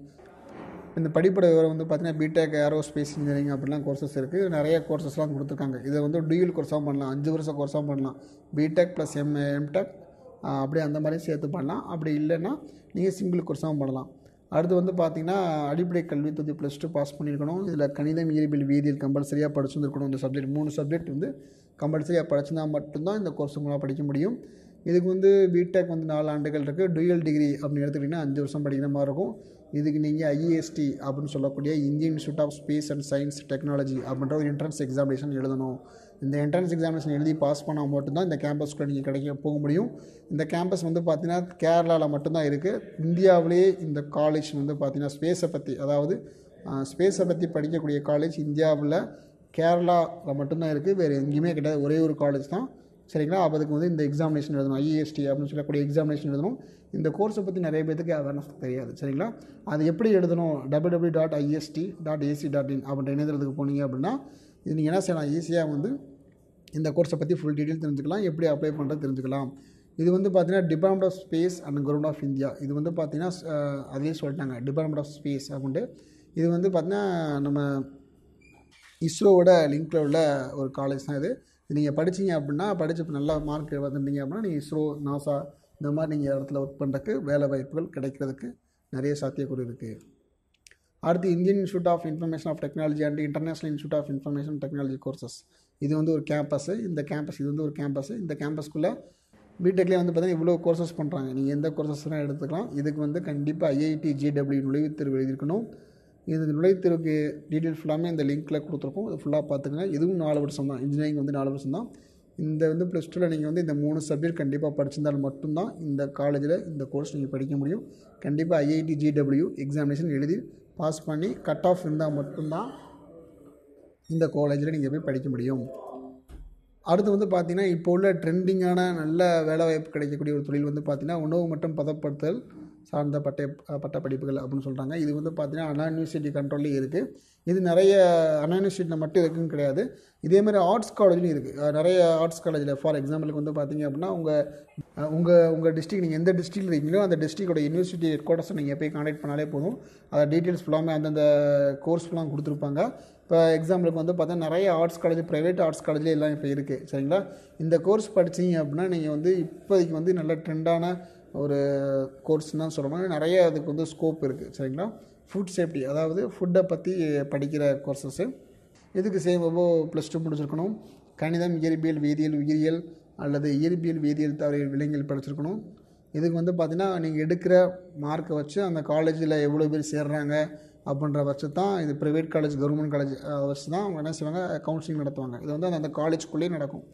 A: இந்த படிப்போட விவரம் வந்து பார்த்தீங்கன்னா பிடெக் ஏரோஸ்பேஸ் இன்ஜினியரிங் அப்படிலாம் கோர்சஸ் இருக்குது நிறைய கோர்சஸ்லாம் கொடுத்துருக்காங்க. இதை வந்து டியூல் கோர்ஸாகவும் பண்ணலாம். அஞ்சு வருஷம் கோர்ஸாகவும் பண்ணலாம். பிடெக் ப்ளஸ் எம் எம்டெக் அப்படியே அந்த மாதிரி சேர்த்து பண்ணலாம். அப்படி இல்லைன்னா நீங்கள் சிங்கிள் கோர்ஸாகவும் பண்ணலாம். அடுத்து வந்து பார்த்தீங்கன்னா அடிப்படை கல்வி தொகுதி ப்ளஸ் டூ பாஸ் பண்ணியிருக்கணும். இதில் கணிதம் இயற்பியல் வேதியியல் கம்பல்சரியாக படிச்சிருந்துருக்கணும் இந்த சப்ஜெக்ட் மூணு சப்ஜெக்ட் வந்து கம்பல்சரியாக படிச்சிருந்தால் மட்டும்தான் இந்த கோர்ஸ் உங்களால் படிக்க முடியும். இதுக்கு வந்து பிடெக் வந்து நாலு ஆண்டுகள் இருக்குது டுயல் டிகிரி அப்படின்னு எடுத்துக்கிட்டிங்கன்னா அஞ்சு வருஷம் படிக்கிற மாதிரி இருக்கும். இதுக்கு நீங்கள் ஐஏஎஸ்டி அப்படின்னு சொல்லக்கூடிய Indian institute of space and science technology அப்படின்ற ஒரு என்ட்ரன்ஸ் எக்ஸாமினேஷன் எழுதணும். இந்த என்ட்ரன்ஸ் எக்ஸாமினேஷன் எழுதி பாஸ் பண்ணால் மட்டும்தான் இந்த கேம்பஸ்க்குள்ளே நீங்கள் கிடைக்க போக முடியும். இந்த கேம்பஸ் வந்து பார்த்தீங்கன்னா கேரளாவில் மட்டும்தான் இருக்குது இந்தியாவிலேயே இந்த காலேஜ் வந்து பார்த்தீங்கன்னா ஸ்பேஸை பற்றி அதாவது ஸ்பேஸை பற்றி படிக்கக்கூடிய காலேஜ் இந்தியாவில் கேரளாவில் மட்டும்தான் இருக்குது வேறு எங்கேயுமே கிடையாது. ஒரே ஒரு காலேஜ் தான். சரிங்களா? அப்போ அதுக்கு வந்து இந்த எக்ஸாமினேஷன் எழுதணும். ஐஏஎஸ்டி அப்படின்னு சொல்லக்கூடிய எக்ஸாமினேஷன் எழுதணும். இந்த கோர்ஸை பற்றி நிறைய பேருக்கு அவேர்னஸ் தெரியாது சரிங்களா? அது எப்படி எழுதணும்? W W dot IST dot AC dot in அப்படின்ற இணையதளத்துக்கு போனீங்க அப்படின்னா இது நீங்கள் என்ன செய்யலாம்? ஈஸியாக வந்து இந்த கோர்ஸை பற்றி ஃபுல் டீட்டெயில் தெரிஞ்சுக்கலாம். எப்படி அப்ளை பண்ணுறது தெரிஞ்சுக்கலாம். இது வந்து பார்த்தீங்கன்னா department of space and government of India இது வந்து பார்த்தீங்கன்னா அதுலேயே சொல்லிட்டாங்க. டிபார்ட்மெண்ட் ஆஃப் ஸ்பேஸ் அப்படின்ட்டு. இது வந்து பார்த்தீங்கன்னா நம்ம இஸ்ரோவோட லிங்க்கில் உள்ள ஒரு காலேஜ் தான் இது. நீங்கள் படிச்சீங்க அப்படின்னா படித்து இப்போ நல்லா மார்க் வந்துருந்தீங்க அப்படின்னா நீங்கள் இஸ்ரோ நாசா இந்த மாதிரி நீங்கள் இடத்துல ஒர்க் பண்ணுறதுக்கு வேலை வாய்ப்புகள் கிடைக்கிறதுக்கு நிறைய சாத்தியக்கூறு இருக்குது அடுத்து Indian institute of information of technology and international institute of information technology courses. இது வந்து ஒரு கேம்பஸ். இந்த கேம்பஸ் இது வந்து ஒரு கேம்பஸ். இந்த கேம்பஸ்க்குள்ளே பிடெக்லேயே வந்து பார்த்தீங்கன்னா இவ்வளோ கோர்சஸ் பண்ணுறாங்க நீங்கள் எந்த கோர்சஸ்லாம் எடுத்துக்கலாம். இதுக்கு வந்து கண்டிப்பாக ஐஐடி ஜேடபிள்யூ நுழைவுத் தேர்வு எழுதியிருக்கணும். இது நுழைவுத்தேர்வுக்கு டீட்டெயில் ஃபுல்லாமே இந்த லிங்க்கில் கொடுத்துருக்கோம். இது ஃபுல்லாக பார்த்துக்கங்க. இதுவும் நாலு வருஷம் தான் இன்ஜினியரிங் வந்து நாலு வருஷம் தான் இந்த வந்து ப்ளஸ் டூவில் நீங்கள் வந்து இந்த மூணு சப்ஜெக்ட் கண்டிப்பாக படிச்சிருந்தால் மட்டும்தான் இந்த காலேஜில் இந்த கோர்ஸ் நீங்கள் படிக்க முடியும். கண்டிப்பாக ஐஐடி ஜிடபிள்யூ எக்ஸாமினேஷன் எழுதி பாஸ் பண்ணி கட் ஆஃப் இருந்தால் மட்டும்தான் இந்த காலேஜில் நீங்கள் போய் படிக்க முடியும். அடுத்து வந்து பார்த்திங்கன்னா இப்போ உள்ள ட்ரெண்டிங்கான நல்ல வேலைவாய்ப்பு கிடைக்கக்கூடிய ஒரு தொழில் வந்து பார்த்திங்கன்னா உணவு மற்றும் பதப்படுத்தல் சார்ந்த பட்டை பட்ட படிப்புகள் அப்படின்னு சொல்கிறாங்க இது வந்து பார்த்தீங்கன்னா அண்ணா யூனிவர்சிட்டி கண்ட்ரோல்லே இருக்குது இது நிறைய அண்ணா யூனிவர்சிட்டியில் மட்டும் இருக்குன்னு கிடையாது. இதே மாதிரி ஆர்ட்ஸ் காலேஜ்லையும் இருக்குது நிறைய ஆர்ட்ஸ் காலேஜில் ஃபார் எக்ஸாம்பிளுக்கு வந்து பார்த்தீங்க அப்படின்னா உங்கள் உங்கள் உங்கள் டிஸ்ட்ரிக் நீங்கள் எந்த டிஸ்ட்ரிக்டில் இருக்கீங்களோ அந்த டிஸ்ட்ரிக்டோட யூனிவர்சிட்டி ஹெட் குவார்ட்டர்ஸை நீங்கள் போய் கான்டாக்ட் பண்ணாலே போதும். அதை டீட்டெயில்ஸ் ஃபுல்லாமே அந்தந்த கோர்ஸ் ஃபுல்லாக கொடுத்துருப்பாங்க. இப்போ எக்ஸாம்பிளுக்கு வந்து பார்த்தா நிறைய ஆர்ட்ஸ் காலேஜ் ப்ரைவேட் ஆர்ட்ஸ் காலேஜ்லேயே எல்லாம் இப்போ இருக்குது சரிங்களா? இந்த கோர்ஸ் படிச்சீங்க அப்படின்னா நீங்கள் வந்து இப்போதைக்கு வந்து நல்ல ட்ரெண்டான ஒரு கோர்ஸ் தான் சொல்லணும் நிறைய அதுக்கு வந்து ஸ்கோப் இருக்குது சரிங்களா? ஃபுட் சேஃப்டி அதாவது ஃபுட்டை பற்றி படிக்கிற கோர்சஸ்ஸு இதுக்கு சேவோ ப்ளஸ் டூ முடிச்சிருக்கணும்? கணிதம் இயற்பியல் வேதியியல் உயிரியல் அல்லது இயற்பியல் வேதியியல் தவிர விலங்கியல் படிச்சிருக்கணும். இதுக்கு வந்து பார்த்திங்கன்னா நீங்கள் எடுக்கிற மார்க்கை வச்சு அந்த காலேஜில் எவ்வளோ பேர் சேர்றாங்க அப்படின்ற வச்சு தான் இது ப்ரைவேட் காலேஜ் கவர்மெண்ட் காலேஜ் வச்சு தான் அவங்க என்ன செய்வாங்க கவுன்சிலிங் நடத்துவாங்க. இது வந்து அந்த காலேஜ்குள்ளேயே நடக்கும்.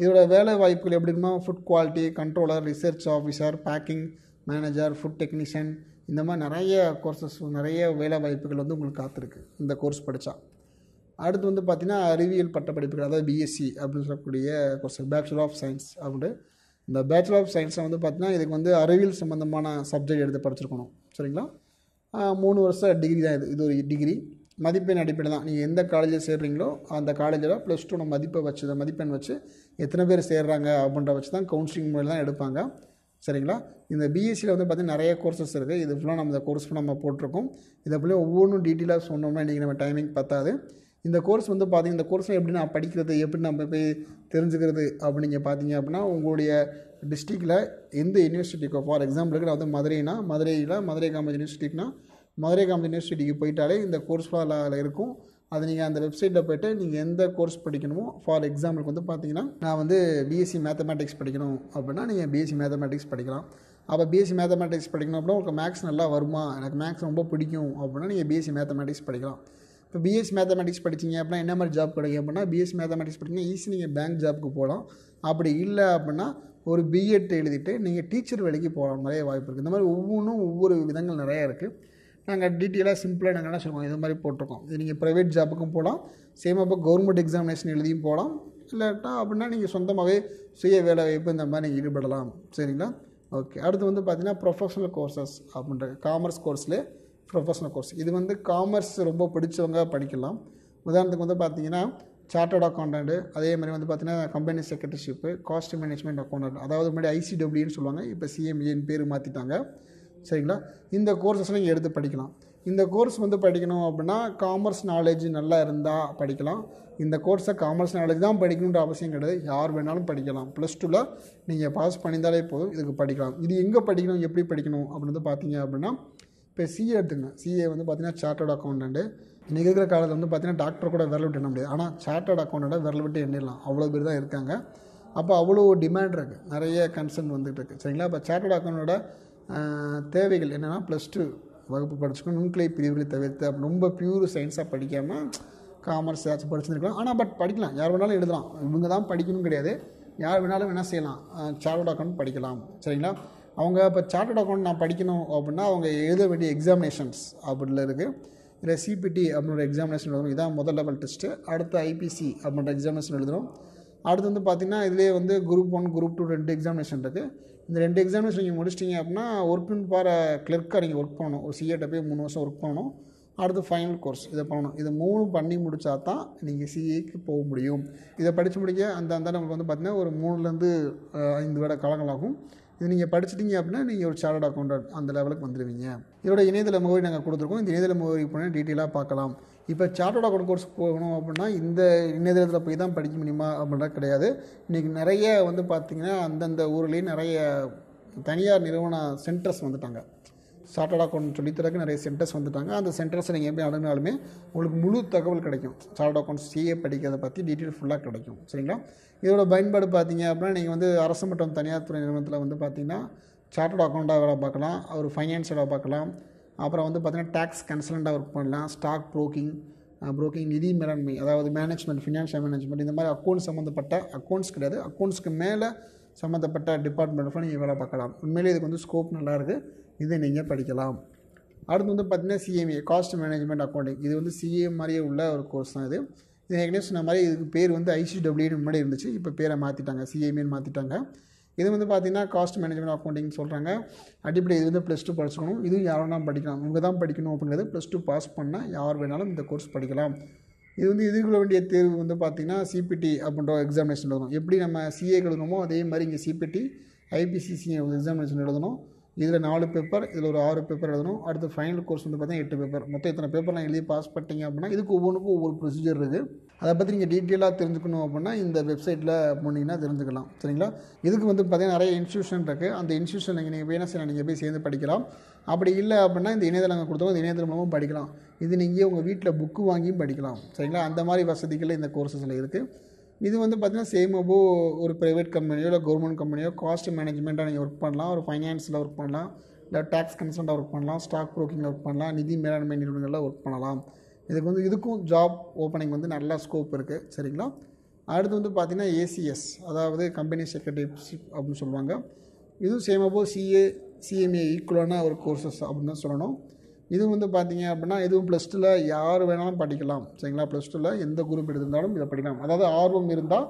A: இதோட வேலை வாய்ப்புகள் எப்படி food quality controller research officer packing manager food technician இந்த மாதிரி நிறைய கோர்சஸ் நிறைய வேலை வாய்ப்புகள் வந்து உங்களுக்கு காத்திருக்கு. இந்த கோர்ஸ் படித்தா அடுத்து வந்து பார்த்திங்கன்னா அறிவியல் பட்ட படிப்புகள் அதாவது பிஎஸ்சி அப்படின்னு சொல்லக்கூடிய கோர்ஸ் பேச்சுலர் ஆஃப் சயின்ஸ் அப்படின்ட்டு. இந்த பேச்சுலர் ஆஃப் சயின்ஸை வந்து பார்த்திங்கன்னா இதுக்கு வந்து அறிவியல் சம்மந்தமான சப்ஜெக்ட் எடுத்து படிச்சிருக்கணும். சரிங்களா? மூணு வருஷம் டிகிரி தான் இது. இது ஒரு டிகிரி மதிப்பெண் அடிப்படை தான். நீங்கள் எந்த காலேஜில் சேர்றீங்களோ அந்த காலேஜில் ப்ளஸ் டூ நம்ம மதிப்பை வச்சு அந்த மதிப்பெண் வச்சு எத்தனை பேர் சேர்றாங்க அப்படின்ற வச்சு தான் கவுன்சிலிங் முறையில் தான் எடுப்பாங்க. சரிங்களா? இந்த பிஎஸ்சியில் வந்து பார்த்திங்கன்னா நிறைய கோர்சஸ் இருக்குது இது ஃபுல்லாக நம்ம இந்த கோர்ஸ் ஃபுல்லாக நம்ம போட்டிருக்கோம். இதை ஃபுல்லாக ஒவ்வொன்றும் டீட்டெயிலாக சொன்னோம்னா இன்றைக்கி நம்ம டைமிங் பத்தாது. இந்த கோர்ஸ் வந்து பார்த்திங்கன்னா இந்த கோர்ஸில் எப்படி நான் படிக்கிறது எப்படி நம்ம போய் தெரிஞ்சுக்கிறது அப்படிங்க பார்த்தீங்க அப்படின்னா உங்களுடைய டிஸ்ட்ரிக்டில் எந்த யூனிவர்சிட்டிக்கோ ஃபார் எக்ஸாம்பிளுக்கு நான் வந்து மதுரைனா மதுரையில் மதுரை காமராஜ் யூனிவர்சிட்டினா மதுரை காமராஜ் யூனிவர்சிட்டிக்கு போயிட்டாலே இந்த கோர்ஸ் அதில் இருக்கும். அது நீங்கள் அந்த வெப்சைட்டில் போய்ட்டு நீங்கள் எந்த கோர்ஸ் படிக்கணுமோ ஃபார் எக்ஸாம்பிளுக்கு வந்து பார்த்தீங்கன்னா நான் வந்து பிஎஸ்சி மேத்தமேட்டிக்ஸ் படிக்கணும் அப்படின்னா நீங்கள் பிஎஸ்சி மேத்தமேட்டிக்ஸ் படிக்கலாம். அப்போ பிஎஸ்சி மேத்தமேட்டிக்ஸ் படிக்கணும் அப்படின்னா உங்களுக்கு மேக்ஸ் நல்லா வருமா? எனக்கு மேக்ஸ் ரொம்ப பிடிக்கும் அப்படின்னா நீங்கள் பிஎஸ்சி மேத்தமேட்டிக்ஸ் படிக்கலாம். இப்போ பிஎஸ்சி மேத்தமேட்டிக்ஸ் படிச்சிங்க அப்படின்னா என்ன மாதிரி ஜாப் கிடைக்கும் அப்படின்னா பிஎஸ்சி மேத்தமேட்டிக்ஸ் படிச்சிங்கன்னா ஈஸி நீங்கள் பேங்க் ஜாப்புக்கு போகலாம். அப்படி இல்லை அப்படின்னா ஒரு பிஎட் எழுதிட்டு நீங்கள் டீச்சர் வேலைக்கு போகலாம் நிறைய வாய்ப்பு இருக்குது இந்த மாதிரி ஒவ்வொன்றும் ஒவ்வொரு விதங்கள் நிறையா இருக்குது நாங்கள் டீட்டெயிலாக சிம்பிளாக நாங்கள் என்ன சொல்லுவோம்? இது மாதிரி போட்டிருக்கோம். இது நீங்கள் ப்ரைவேட் ஜாப்புக்கும் போகலாம் சேம் அப்போ கவர்மெண்ட் எக்ஸாமினேஷன் எழுதியும் போகலாம் இல்லாட்டா அப்படின்னா நீங்கள் சொந்தமாகவே சுய வேலை வாய்ப்பு இந்த மாதிரி நீங்கள் ஈடுபடலாம். சரிங்களா? ஓகே அடுத்து வந்து பார்த்தீங்கன்னா ப்ரொஃபஷனல் கோர்சஸ் அப்படின்ற காமர்ஸ் கோர்ஸ்லேயே ப்ரொஃபஷனல் கோர்ஸ் இது வந்து காமர்ஸ் ரொம்ப பிடிச்சவங்க படிக்கலாம். உதாரணத்துக்கு வந்து பார்த்தீங்கன்னா சார்ட்டர்ட் அக்கௌண்டன்ட் அதே மாதிரி வந்து பார்த்தீங்கன்னா company secretaryship cost management accountant அதாவது முன்னாடி ஐசிடபிள்யூன்னு சொல்லுவாங்க. இப்போ சிஎம்ஏன்னு பேர் மாற்றிட்டாங்க சரிங்களா? இந்த கோர்ஸஸ் நீங்கள் எடுத்து படிக்கலாம். இந்த கோர்ஸ் வந்து படிக்கணும் அப்படின்னா காமர்ஸ் நாலேஜ் நல்லா இருந்தால் படிக்கலாம். இந்த கோர்ஸை காமர்ஸ் நாலேஜ் தான் படிக்கணுன்ற அவசியம் கிடையாது. யார் வேணாலும் படிக்கலாம். ப்ளஸ் டூவில் நீங்கள் பாஸ் பண்ணியிருந்தாலே போதும் இதுக்கு படிக்கலாம். இது எங்கே படிக்கணும் எப்படி படிக்கணும் அப்படின்னு வந்து பார்த்தீங்க அப்படின்னா இப்போ சிஏ எடுத்துங்க சிஏ வந்து பார்த்தீங்கன்னா சார்ட்டர்ட் அக்கௌண்ட்டு இன்றைக்கி இருக்கிற காலத்தில் வந்து பார்த்தீங்கன்னா டாக்டர் கூட விரல் விட்டு எண்ண முடியாது. ஆனால் சார்ட்டர்ட் அக்கௌண்ட்டை விரல் விட்டு எண்ணிடலாம். அவ்வளோ பேர் தான் இருக்காங்க. அப்போ அவ்வளோ டிமாண்ட் இருக்குது நிறைய கன்சர்ன் வந்துட்டு இருக்குது சரிங்களா? இப்போ சார்ட்டர்ட் அக்கௌண்டோட தேவைகள் என்னென்னா ப்ளஸ் டூ வகுப்பு படிச்சுக்கணும். நுண்கிளை பிரிவுகளை தவிர்த்து ரொம்ப பியூர் சயின்ஸாக படிக்காமல் காமர்ஸ் ஏதாச்சும் படிச்சுருக்கலாம். ஆனால் பட் படிக்கலாம். யார் வேணாலும் எழுதலாம். இவங்க தான் படிக்கணும் கிடையாது. யார் வேணாலும் என்ன செய்யலாம். சார்ட்டர்ட் அக்கௌண்ட் படிக்கலாம். சரிங்களா? அவங்க இப்போ சார்ட்டட் அக்கௌண்ட் நான் படிக்கணும் அப்படின்னா அவங்க எழுத வேண்டிய எக்ஸாமினேஷன்ஸ் அப்படில இருக்குது இதில் சிபிடி அப்படின்ற எக்ஸாமினேஷன் எழுதணும். இதான் முதல் லெவல் டெஸ்ட்டு அடுத்து ஐபிசி அப்படின்ற எக்ஸாமினேஷன் எழுதணும். அடுத்து வந்து பார்த்திங்கன்னா இதிலே வந்து குரூப் ஒன் குரூப் டூ ரெண்டு எக்ஸாமினேஷன் இருக்குது இந்த ரெண்டு எக்ஸாமினேஷன் நீங்கள் முடிச்சிட்டிங்க அப்படின்னா ஒர்க்குன்னு பார கிளர்க்காக நீங்கள் ஒர்க் பண்ணணும். ஒரு சிஏட்ட போய் மூணு வருஷம் ஒர்க் பண்ணணும். அடுத்து ஃபைனல் கோர்ஸ் இதை பண்ணணும். இதை மூணு பண்ணி முடித்தா தான் நீங்கள் சிஏக்கு போக முடியும். இதை படித்து முடிக்க அந்த அந்த நம்மளுக்கு வந்து பார்த்திங்கன்னா ஒரு மூணுலேருந்து ஐந்து வருட காலங்கள் ஆகும். இது நீங்கள் படிச்சிட்டிங்க அப்படின்னா நீங்கள் ஒரு சார்ட் அக்கௌண்டன்ட் அந்த லெவலுக்கு வந்துடுவீங்க இதோட இணையதள முகவரி நாங்கள் கொடுத்துருக்கோம். இந்த இணையதள முகவரி போனால் டீட்டெயிலாக பார்க்கலாம். இப்போ சார்ட்டர்ட் அக்கௌண்ட் கோர்ஸ் போகணும் அப்படின்னா இந்த இணையதளத்தில் போய் தான் படிக்க முடியுமா அப்படின்றது கிடையாது. இன்றைக்கி நிறைய வந்து பார்த்திங்கன்னா அந்தந்த ஊர்லேயே நிறைய தனியார் நிறுவன சென்டர்ஸ் வந்துட்டாங்க. சார்ட்டர்ட் அக்கௌண்ட் சொல்லித்தரக்கு நிறைய சென்டர்ஸ் வந்துட்டாங்க. அந்த சென்டர்ஸை நீங்கள் எப்படி அணுகினாலுமே உங்களுக்கு முழு தகவல் கிடைக்கும். சார்ட்டர்ட் அக்கௌண்ட் சிஏ படிக்கிறத பற்றி டீட்டெயில் ஃபுல்லாக கிடைக்கும். சரிங்களா? இதோட பயன்பாடு பார்த்தீங்க அப்படின்னா நீங்கள் வந்து அரசு மற்றும் தனியார் துறை நிறுவனத்தில் வந்து பார்த்தீங்கன்னா சார்ட்டர்ட் அக்கௌண்ட்டாக வேலை பார்க்கலாம். ஒரு வேலை பார்க்கலாம். அப்புறம் வந்து பார்த்திங்கன்னா டேக்ஸ் கன்சல்டண்ட்டாக ஒர்க் பண்ணலாம். ஸ்டாக் ப்ரோக்கிங் ப்ரோக்கிங் நிதி மேலாண்மை அதாவது மேனேஜ்மெண்ட் ஃபினான்ஷியல் மேனேஜ்மெண்ட் இந்த மாதிரி அக்கௌண்ட்ஸ் சம்மந்தப்பட்ட அக்கௌண்ட்ஸ் கிடையாது. அக்கௌண்ட்ஸ்க்கு மேலே சம்மந்தப்பட்ட டிபார்ட்மெண்ட்டில் நீங்கள் வேலை பார்க்கலாம். உண்மையிலே இதுக்கு வந்து ஸ்கோப் நல்லாயிருக்கு இதை நீங்கள் படிக்கலாம். அடுத்து வந்து பார்த்திங்கன்னா சிஎம்ஏ காஸ்ட் மேனேஜ்மெண்ட் அக்கௌண்டிங் இது வந்து சிஏ மாதிரியே உள்ள ஒரு கோர்ஸ் தான் இது. இது ஏற்கனவே சொன்ன மாதிரி இதுக்கு பேர் வந்து ஐசிடபிள்யூன்னு முன்னாடி இருந்துச்சு. இப்போ பேரை மாற்றிட்டாங்க சிஏமேன்னு மாற்றிட்டாங்க இது வந்து பார்த்தீங்கன்னா காஸ்ட் மேனேஜ்மெண்ட் அக்கௌண்டிங் சொல்கிறாங்க அடிப்படை இது வந்து ப்ளஸ் டூ படிச்சுக்கணும். இதுவும் யார் படிக்கலாம். இவங்க தான் படிக்கணும் அப்படிங்கிறது ப்ளஸ் டூ பாஸ் பண்ணால் யார் வேணாலும் இந்த கோர்ஸ் படிக்கலாம். இது வந்து எதிர்கொள்ள வேண்டிய தேர்வு வந்து பார்த்திங்கன்னா சிபிடி அப்படின்ற எக்ஸாமினேஷன் எழுதணும். எப்படி நம்ம சிஏ எழுதணுமோ அதே மாதிரி இங்கே சிபிடி ஐபிசிசி எக்ஸாமினேஷன் எழுதணும். இதில் நாலு பேப்பர் இதில் ஒரு ஆறு பேப்பர் எழுதணும். அடுத்து ஃபைனல் கோர்ஸ் வந்து பார்த்தீங்கன்னா எட்டு பேப்பர் மொத்தம் இத்தனை பேப்பர்லாம் எழுதி பாஸ் பண்ணிட்டீங்க அப்படின்னா இதுக்கு ஒவ்வொன்றுக்கும் ஒவ்வொரு ப்ரொசீஜர் இருக்குது அதை பற்றி நீங்கள் டீட்டெயிலாக தெரிஞ்சுக்கணும் அப்படின்னா இந்த வெப்சைட்டில் போனீங்கன்னா தெரிஞ்சுக்கலாம். சரிங்களா? இதுக்கு வந்து பார்த்தீங்கன்னா நிறைய இன்ஸ்டியூஷன் இருக்குது அந்த இன்ஸ்டியூஷன் நீங்கள் நீங்கள் வேணா சரி நீங்கள் போய் சேர்ந்து படிக்கலாம். அப்படி இல்லை அப்படின்னா இந்த இணையதளங்கள் கொடுத்தோம் இந்த இணையதளம் மூலமும் படிக்கலாம். இது நீங்கள் உங்கள் வீட்டில் புக்கு வாங்கியும் படிக்கலாம். சரிங்களா? அந்த மாதிரி வசதிகள் இந்த கோர்சஸில் இருக்குது இது வந்து பார்த்தீங்கன்னா சேம் அபோ ஒரு ப்ரைவேட் கம்பெனியோ இல்லை கவர்மெண்ட் கம்பெனியோ காஸ்ட் மேனேஜ்மெண்ட்டாக நீங்கள் ஒர்க் பண்ணலாம். ஒரு ஃபைனான்ஸில் ஒர்க் பண்ணலாம். இல்லை டேக்ஸ் கன்சல்ட்டாக ஒர்க் பண்ணலாம். ஸ்டாக் ப்ரோக்கிங்கில் ஒர்க் பண்ணலாம். நிதி மேலாண்மை நிறுவனங்களில் ஒர்க் பண்ணலாம். இதுக்கு வந்து இதுக்கும் ஜாப் ஓப்பனிங் வந்து நல்ல ஸ்கோப் இருக்குது சரிங்களா? அடுத்து வந்து பார்த்தீங்கன்னா ஏசிஎஸ் அதாவது கம்பெனி செக்ரட்டரிஷிப் அப்படின்னு சொல்லுவாங்க. இதுவும் சேம் அபோ சிஏ சிஎம்ஏ ஈக்குவலான ஒரு கோர்சஸ் அப்படின்னு தான் சொல்லணும். இது வந்து பார்த்தீங்க அப்படின்னா இதுவும் ப்ளஸ் டூவில் யார் வேணாலும் படிக்கலாம். சரிங்களா? ப்ளஸ் டூவில் எந்த குரூப் எடுத்திருந்தாலும் இதை படிக்கலாம். அதாவது ஆர்வம் இருந்தால்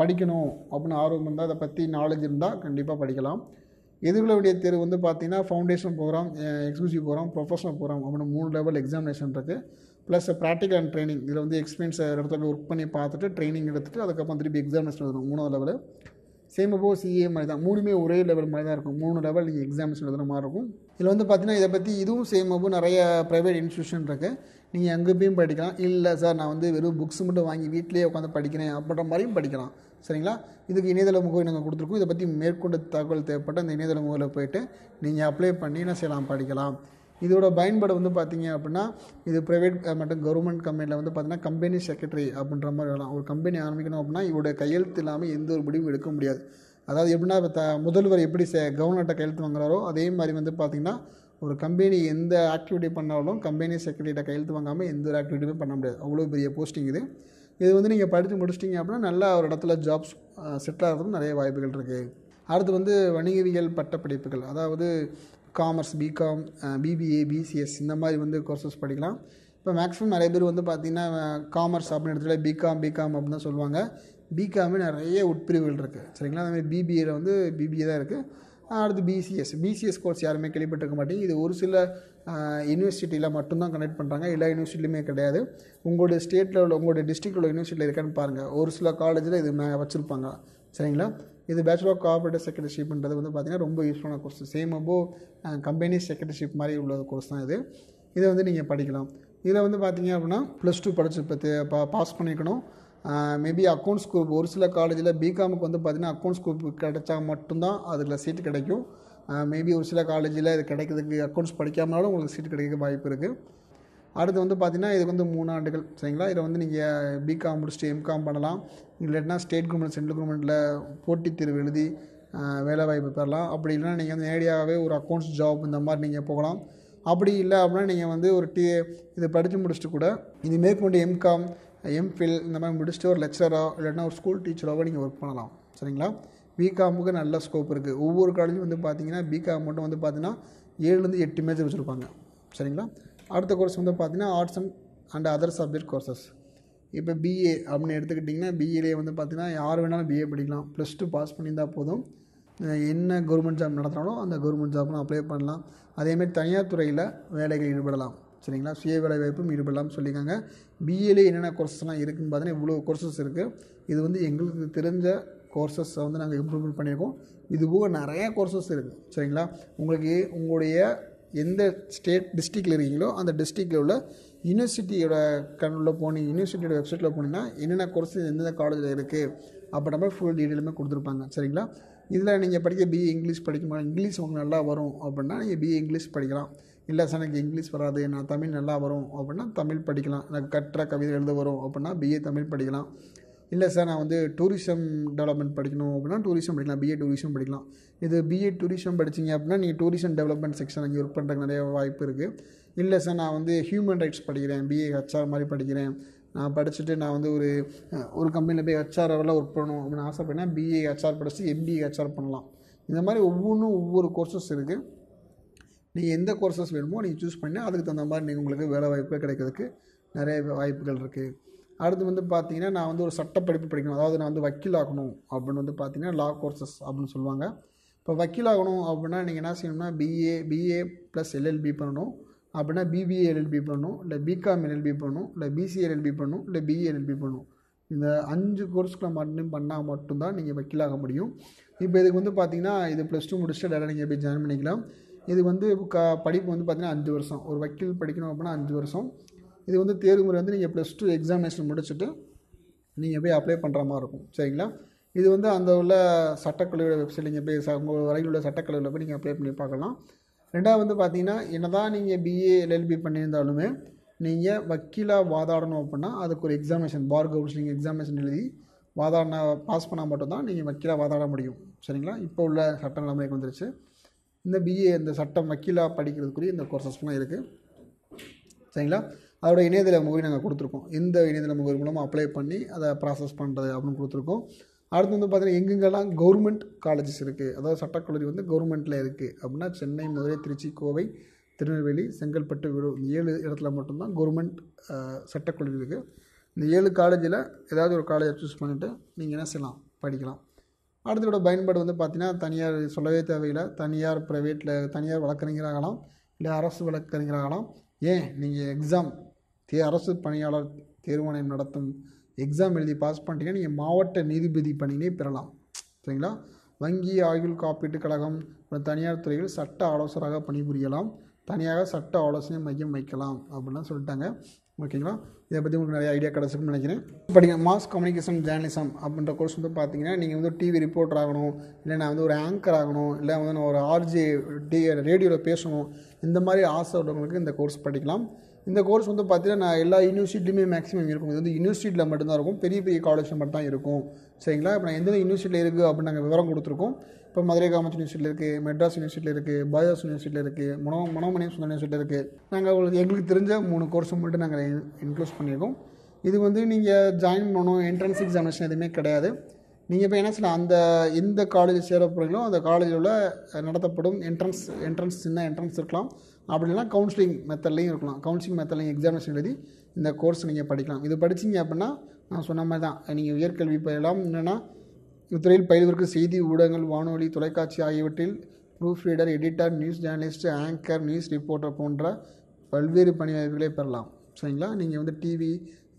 A: படிக்கணும் அப்படின்னு ஆர்வம் இருந்தால் அதை பற்றி நாலேஜ் இருந்தால் கண்டிப்பாக படிக்கலாம். எதிர்கொள்ளக்கூடிய தேர்வு வந்து பார்த்தீங்கன்னா foundation program exclusive program professional program அப்படின்னு மூணு லெவல் எக்ஸாமினேஷன் இருக்குது ப்ளஸ் ப்ராக்டிக்கல் அண்ட் ட்ரைனிங் இதில் வந்து எக்ஸ்பீரியன்ஸ் இடத்துல ஒர்க் பண்ணி பார்த்துட்டு ட்ரைனிங் எடுத்துகிட்டு அதுக்கப்புறம் திருப்பி எக்ஸாமினேஷன் எழுதணும். மூணாவது லெவலு சேம் அப்போ சிஏ மாதிரி தான் மூணுமே ஒரே லெவல் மாதிரி தான் இருக்கும். மூணு லெவல் நீங்கள் எக்ஸாமினேஷன் எழுதுன மாதிரி இருக்கும். இதில் வந்து பார்த்தீங்கன்னா இதை பற்றி இதுவும் சேம் அப்போ நிறைய ப்ரைவேட் இன்ஸ்டியூஷன் இருக்குது நீங்கள் அங்கே போயும் படிக்கலாம். இல்லை சார் நான் வந்து வெறும் புக்ஸ் மட்டும் வாங்கி வீட்டிலேயே உட்காந்து படிக்கிறேன் அப்படின்ற மாதிரியும் படிக்கலாம். சரிங்களா? இதுக்கு இணையதள முகவரி நாங்கள் கொடுத்துருக்கோம். இதை பற்றி மேற்கொண்ட தகவல் தேவைப்பட்ட அந்த இணையதள முகவரில் போயிட்டு நீங்கள் அப்ளை பண்ணி என்ன செய்யலாம் படிக்கலாம். இதோட பயன்பாடு வந்து பார்த்தீங்க அப்படின்னா இது ப்ரைவேட் மற்றும் கவர்மெண்ட் கம்பெனியில் வந்து பார்த்தீங்கன்னா கம்பெனி செக்ரட்டரி அப்படின்ற மாதிரி வரலாம். ஒரு கம்பெனி ஆரம்பிக்கணும் அப்படின்னா இவருடைய கையெழுத்து இல்லாமல் எந்த ஒரு முடிவும் எடுக்க முடியாது. அதாவது எப்படின்னா இப்போ த முதல்வர் எப்படி சே கவர்னர்கிட்ட கையெழுத்து வாங்குறாரோ அதே மாதிரி வந்து பார்த்திங்கன்னா ஒரு கம்பெனி எந்த ஆக்டிவிட்டி பண்ணாலும் கம்பெனி செக்ரட்டரிகிட்ட கையெழுத்து வாங்காமல் எந்த ஒரு ஆக்டிவிட்டியுமே பண்ண முடியாது. அவ்வளோ பெரிய போஸ்டிங் இது. இது வந்து நீங்கள் படித்து முடிச்சிட்டிங்க அப்படின்னா நல்லா ஒரு இடத்துல ஜாப்ஸ் செட்டில் ஆகிறதுக்கும் நிறைய வாய்ப்புகள் இருக்குது அடுத்து வந்து வணிகவியல் பட்டப்படிப்புகள். அதாவது காமர்ஸ் பிகாம் பிபிஏ பிசிஎஸ் இந்த மாதிரி வந்து கோர்சஸ் படிக்கலாம். இப்போ மேக்ஸிமம் நிறைய பேர் வந்து பார்த்திங்கன்னா காமர்ஸ் அப்படின்னு இடத்துல பிகாம் பிகாம் அப்படின்னு தான் சொல்லுவாங்க. பிகாமே நிறைய உட்பிரிவுகள் இருக்குது சரிங்களா? அதே மாதிரி பிபிஏல வந்து பிபிஏ தான் இருக்குது அடுத்து பிசிஎஸ் பிசிஎஸ் கோர்ஸ் யாருமே கேள்விப்பட்டிருக்க மாட்டேங்குது இது ஒரு சில யூனிவர்சிட்டியில் மட்டும்தான் கனெக்ட் பண்ணுறாங்க எல்லா யூனிவர்சிட்டிலையுமே கிடையாது. உங்களுடைய ஸ்டேட்டில் உள்ள உங்களுடைய டிஸ்ட்ரிக்டில் உள்ள யூனிவர்சிட்டியில் இருக்கான்னு பாருங்கள் ஒரு சில காலேஜில் இது மே வச்சுருப்பாங்க. சரிங்களா? இது பேச்சுலர் ஆஃப் கோஆப்ரேட்டிவ் செக்ரட்டரிஷிப்ன்றது வந்து பார்த்திங்கன்னா ரொம்ப யூஸ்ஃபுல்லான course same above company secretaryship மாதிரி உள்ள கோர்ஸ் தான் இது. இதை வந்து நீங்கள் படிக்கலாம். இதில் வந்து பார்த்தீங்க அப்படின்னா ப்ளஸ் டூ படிச்சு பற்றி பா பாஸ் பண்ணிக்கணும். மேபி அக்கௌண்ட்ஸ் குரூப் ஒரு சில காலேஜில் பிகாமுக்கு வந்து பார்த்தீங்கன்னா அக்கௌண்ட்ஸ் குரூப் கிடைச்சா மட்டும்தான் அதில் சீட்டு கிடைக்கும். மேபி ஒரு சில காலேஜில் இது கிடைக்கிறதுக்கு அக்கௌண்ட்ஸ் படிக்காமனாலும் உங்களுக்கு சீட் கிடைக்க வாய்ப்பு இருக்குது அடுத்து வந்து பார்த்தீங்கன்னா இதுக்கு வந்து மூணு ஆண்டுகள் சரிங்களா? இதில் வந்து நீங்கள் பிகாம் முடிச்சுட்டு எம்காம் பண்ணலாம். இல்லாட்டினா ஸ்டேட் கவர்மெண்ட் சென்ட்ரல் கவர்மெண்ட்டில் போட்டித் தேர்வு எழுதி வேலைவாய்ப்பு பெறலாம். அப்படி இல்லைனா நீங்கள் வந்து நேரடியாகவே ஒரு அக்கௌண்ட்ஸ் ஜாப் இந்த மாதிரி நீங்கள் போகலாம். அப்படி இல்லை அப்படின்னா நீங்கள் வந்து ஒரு டி இதை படித்து முடிச்சுட்டு கூட இது மேற்கொண்டு எம்காம் எம்ஃபில் இந்த மாதிரி முடிச்சுட்டு ஒரு லெக்சரோ இல்லைன்னா ஒரு ஸ்கூல் டீச்சராகவோ நீங்கள் ஒர்க் பண்ணலாம் சரிங்களா? பிகாமுக்கு நல்ல ஸ்கோப் இருக்குது ஒவ்வொரு காலேஜும் வந்து பார்த்தீங்கன்னா பிகாம் மட்டும் வந்து பார்த்தீங்கன்னா ஏழுலேருந்து எட்டு மேஜர் வச்சுருப்பாங்க சரிங்களா? அடுத்த கோர்ஸ் வந்து பார்த்தீங்கன்னா arts and and other subject courses இப்போ பிஏ அப்படின்னு எடுத்துக்கிட்டிங்கன்னா பிஏலேயே வந்து பார்த்தீங்கன்னா யார் வேணாலும் பிஏ படிக்கலாம். ப்ளஸ் டூ பாஸ் பண்ணியிருந்தால் போதும். என்ன கவர்மெண்ட் ஜாப் நடத்துகிறாலும் அந்த கவர்மெண்ட் ஜாப்லாம் அப்ளை பண்ணலாம். அதேமாதிரி தனியார் துறையில் வேலைகள் ஈடுபடலாம். சரிங்களா? சுய வேலை வாய்ப்பும் ஈடுபடலாம்னு சொல்லியிருக்காங்க. பிஏலே என்னென்ன கோர்சஸ்லாம் இருக்குதுன்னு பார்த்தீங்கன்னா இவ்வளோ கோர்சஸ் இருக்குது இது வந்து எங்களுக்கு தெரிஞ்ச கோர்சஸை வந்து நாங்கள் இம்ப்ரூவ்மெண்ட் பண்ணியிருக்கோம். இது போக நிறைய கோர்சஸ் இருக்குது சரிங்களா? உங்களுக்கு உங்களுடைய எந்த ஸ்டேட் டிஸ்ட்ரிக்டில் இருக்கீங்களோ அந்த டிஸ்ட்ரிக்டில் உள்ள யூனிவர்சிட்டியோட கண்ணில் போனீங்க யூனிவர்சிட்டியோட வெப்சைட்டில் போனீங்கன்னா என்னென்ன கோர்ஸ் எந்தெந்த காலேஜில் இருக்குது அப்படின்ற மாதிரி ஃபுல் டீட்டெயிலுமே கொடுத்துருப்பாங்க. சரிங்களா? இதில் நீங்கள் படிக்க பிஏ இங்கிலீஷ் படிக்கும்போது இங்கிலீஷ் உங்களுக்கு நல்லா வரும் அப்படின்னா நீங்கள் பிஏ இங்கிலீஷ் படிக்கலாம். இல்லை சார் எனக்கு இங்கிலீஷ் வராது நான் தமிழ் நல்லா வரும் அப்படின்னா தமிழ் படிக்கலாம். எனக்கு கற்ற கவிதை எழுத வரும் அப்படின்னா பிஏ தமிழ் படிக்கலாம். இல்லை சார் நான் வந்து டூரிசம் டெவலப்மெண்ட் படிக்கணும் அப்படின்னா டூரிசம் படிக்கலாம். பிஏ டூரிசம் படிக்கலாம். இது பிஏ டூரிசம் படிச்சீங்க அப்படின்னா நீங்கள் டூரிசம் டெவலப்மெண்ட் செக்ஷன் அங்கே ஒர்க் பண்ணுறதுக்கு நிறைய வாய்ப்பு இருக்குது இல்லை சார் நான் வந்து ஹியூமன் ரைட்ஸ் படிக்கிறேன். பிஏ ஹெச்ஆர் மாதிரி படிக்கிறேன். நான் படிச்சுட்டு நான் வந்து ஒரு ஒரு கம்பெனியில் போய் ஹெச்ஆர் லெவலில் ஒர்க் பண்ணணும் அப்படின்னு ஆசைப்பட்டேன்னா பிஏ ஹெச்ஆர் படிச்சுட்டு எம்பிஏ ஹெச்ஆர் பண்ணலாம். இந்த மாதிரி ஒவ்வொன்றும் ஒவ்வொரு கோர்சஸ் இருக்குது நீங்கள் எந்த கோர்சஸ் வேணுமோ நீங்கள் சூஸ் பண்ணி அதுக்கு தகுந்த மாதிரி நீங்கள் உங்களுக்கு வேலை வாய்ப்பு கிடைக்கிறதுக்கு நிறைய வாய்ப்புகள் இருக்குது அடுத்து வந்து பார்த்தீங்கன்னா நான் வந்து ஒரு சட்டப்படிப்பு படிக்கணும். அதாவது நான் வந்து வக்கீல் ஆகணும் அப்படின்னு வந்து பார்த்தீங்கன்னா லா கோர்சஸ் அப்படின்னு சொல்லுவாங்க. இப்போ வக்கீல் ஆகணும் அப்படின்னா நீங்கள் என்ன செய்யணும்னா பிஏ பிஏ ப்ளஸ் எல்எல்பி பண்ணணும். அப்படின்னா பிபிஏ எல்எல்பி பண்ணணும். இல்லை பிகாம் எல்எல்பி பண்ணணும். இல்லை பிசி எல்எல்பி பண்ணணும். இல்லை பிஏ எல்எல்பி பண்ணணும். இந்த அஞ்சு கோர்ஸ்களை மட்டும் பண்ணால் மட்டும்தான் நீங்கள் வக்கீலாக முடியும். இப்போ இதுக்கு வந்து பார்த்தீங்கன்னா இது ப்ளஸ் டூ முடிச்சுட்டு டேரெக்டாக நீங்கள் போய் ஜாயின் பண்ணிக்கலாம். இது வந்து க படிப்பு வந்து பார்த்தீங்கன்னா அஞ்சு வருஷம். ஒரு வக்கீல் படிக்கணும் அப்படின்னா அஞ்சு வருஷம். இது வந்து தேர்வு முறை வந்து நீங்கள் ப்ளஸ் டூ எக்ஸாமினேஷன் முடிச்சுட்டு நீங்கள் போய் அப்ளை பண்ணுற மாதிரி இருக்கும். சரிங்களா? இது வந்து அந்த உள்ள சட்டக்கல்லூரியோட வெப்சைட் நீங்கள் போய் உங்கள் வரையில் உள்ள சட்டக்கல்லூரியில் போய் நீங்கள் அப்ளை பண்ணி பார்க்கலாம். ரெண்டாவது வந்து பார்த்தீங்கன்னா என்னதான் நீங்கள் பிஏ எல்எல்பி பண்ணியிருந்தாலுமே நீங்கள் வக்கீலாக வாதாடணும் அப்படின்னா அதுக்கு ஒரு எக்ஸாமினேஷன் பார் கவுன்சிலிங் எக்ஸாமினேஷன் எழுதி வாதாடின பாஸ் பண்ணால் மட்டும்தான் நீங்கள் வக்கீலாக வாதாட முடியும். சரிங்களா? இப்போ உள்ள சட்ட நிலைமைக்கு வந்துருச்சு. இந்த பிஏ இந்த சட்டம் வக்கீலாக படிக்கிறதுக்குரிய இந்த கோர்சஸ்லாம் இருக்குது சரிங்களா? அதோட இணையதள முகவரி நாங்கள் கொடுத்துருக்கோம். எந்த இணையதள முகவரி மூலமாக அப்ளை பண்ணி அதை ப்ராசஸ் பண்ணுறது அப்படின்னு கொடுத்துருக்கோம். அடுத்து வந்து பார்த்தீங்கன்னா எங்கெங்கெல்லாம் கவர்மெண்ட் காலேஜஸ் இருக்குது அதாவது சட்டக்கல்லூரி வந்து கவர்மெண்ட்டில் இருக்குது அப்படின்னா சென்னை மதுரை திருச்சி கோவை திருநெல்வேலி செங்கல்பட்டு விழுப்புரம் இந்த ஏழு இடத்துல மட்டும்தான் கவர்மெண்ட் சட்டக்கல்லூரி இருக்குது இந்த ஏழு காலேஜில் ஏதாவது ஒரு காலேஜை சூஸ் பண்ணிவிட்டு நீங்கள் என்ன செய்யலாம்? படிக்கலாம். அடுத்ததோட பயன்பாடு வந்து பார்த்தீங்கன்னா தனியார் சொல்லவே தேவையில்லை. தனியார் ப்ரைவேட்டில் தனியார் வழக்கறிஞராகலாம் இல்லை அரசு வழக்கறிஞராகலாம். ஏன்? நீங்கள் எக்ஸாம் தே அரசு பணியாளர் தேர்வாணையம் நடத்தும் எக்ஸாம் எழுதி பாஸ் பண்ணிட்டீங்கன்னா நீங்கள் மாவட்ட நீதிபதி பணியினை பெறலாம். சரிங்களா? வங்கி ஆயுள் காப்பீட்டு கழகம் தனியார் துறையில் சட்ட ஆலோசகராக பணிபுரியலாம். தனியாக சட்ட ஆலோசனை மையம் வைக்கலாம் அப்படின்லாம் சொல்லிட்டாங்க. ஓகேங்களா இதை பற்றி உங்களுக்கு நிறைய ஐடியா கிடச்சிருக்குன்னு நினைக்கிறேன். படிங்க மாஸ் கம்யூனிகேஷன் ஜேர்னலிசம் அப்படின்ற கோர்ஸ் வந்து பார்த்தீங்கன்னா நீங்கள் வந்து டிவி ரிப்போர்ட்டர் ஆகணும் இல்லை நான் வந்து ஒரு ஆங்கர் ஆகணும் இல்லை வந்து நான் ஒரு ஆர்ஜே டி ரேடியோவில் பேசணும் இந்த மாதிரி ஆசை உள்ளவங்களுக்கு இந்த கோர்ஸ் படிக்கலாம். இந்த கோர்ஸ் வந்து பார்த்தீங்கன்னா நான் எல்லா யூனிவர்சிட்டியுமே மேக்ஸிமம் இருக்கும். இது வந்து யூனிவர்சிட்டியில் மட்டும்தான் இருக்கும். பெரிய பெரிய காலேஜில் மட்டும் தான் இருக்கும். சரிங்களா? இப்போ நான் எந்தெந்த யூனிவர்சிட்டியில் இருக்குது அப்படின்னு நாங்கள் விவரம் கொடுத்துருக்கோம். இப்போ மதுரை காமராஜ் யூனிவர்சிட்டியில் இருக்குது மெட்ராஸ் யூனிவர்சிட்டியில் இருக்குது பாயாஸ் யூனிவர்சிட்டியில் இருக்குது மனோ மனோமணியம் சுந்தர் யூனிவர்சிட்டியில் இருக்குது நாங்கள் உங்களுக்கு எங்களுக்கு தெரிஞ்ச மூணு கோர்ஸும் மட்டும் நாங்கள் இன்க்ளூஸ் பண்ணியிருக்கோம். இது வந்து நீங்கள் ஜாயின் பண்ணணும். என்ட்ரன்ஸ் எக்ஸாமினேஷன் எதுவுமே கிடையாது. நீங்கள் இப்போ என்ன செய்யலாம் அந்த எந்த காலேஜ் சேர போகிறீங்களோ அந்த காலேஜில் உள்ள நடத்தப்படும் என்ட்ரன்ஸ் என்ட்ரன்ஸ் சின்ன என்ட்ரன்ஸ் இருக்கலாம். அப்படின்னா கவுன்சிலிங் மெத்தட்லையும் இருக்கலாம். கவுன்சிலிங் மெத்தட்லையும் எக்ஸாமினேஷன் எழுதி இந்த கோர்ஸ் நீங்கள் படிக்கலாம். இது படிச்சீங்க அப்படின்னா நான் சொன்ன மாதிரி தான். நீங்கள் உயர்கல்வி பயிலாம் என்னென்னா இத்துறையில் பயில்வதற்கு செய்தி ஊடகங்கள் வானொலி தொலைக்காட்சி ஆகியவற்றில் proof reader editor news journalist anchor news reporter போன்ற பல்வேறு பணி வாய்ப்புகளை பெறலாம். சரிங்களா? நீங்கள் வந்து டிவி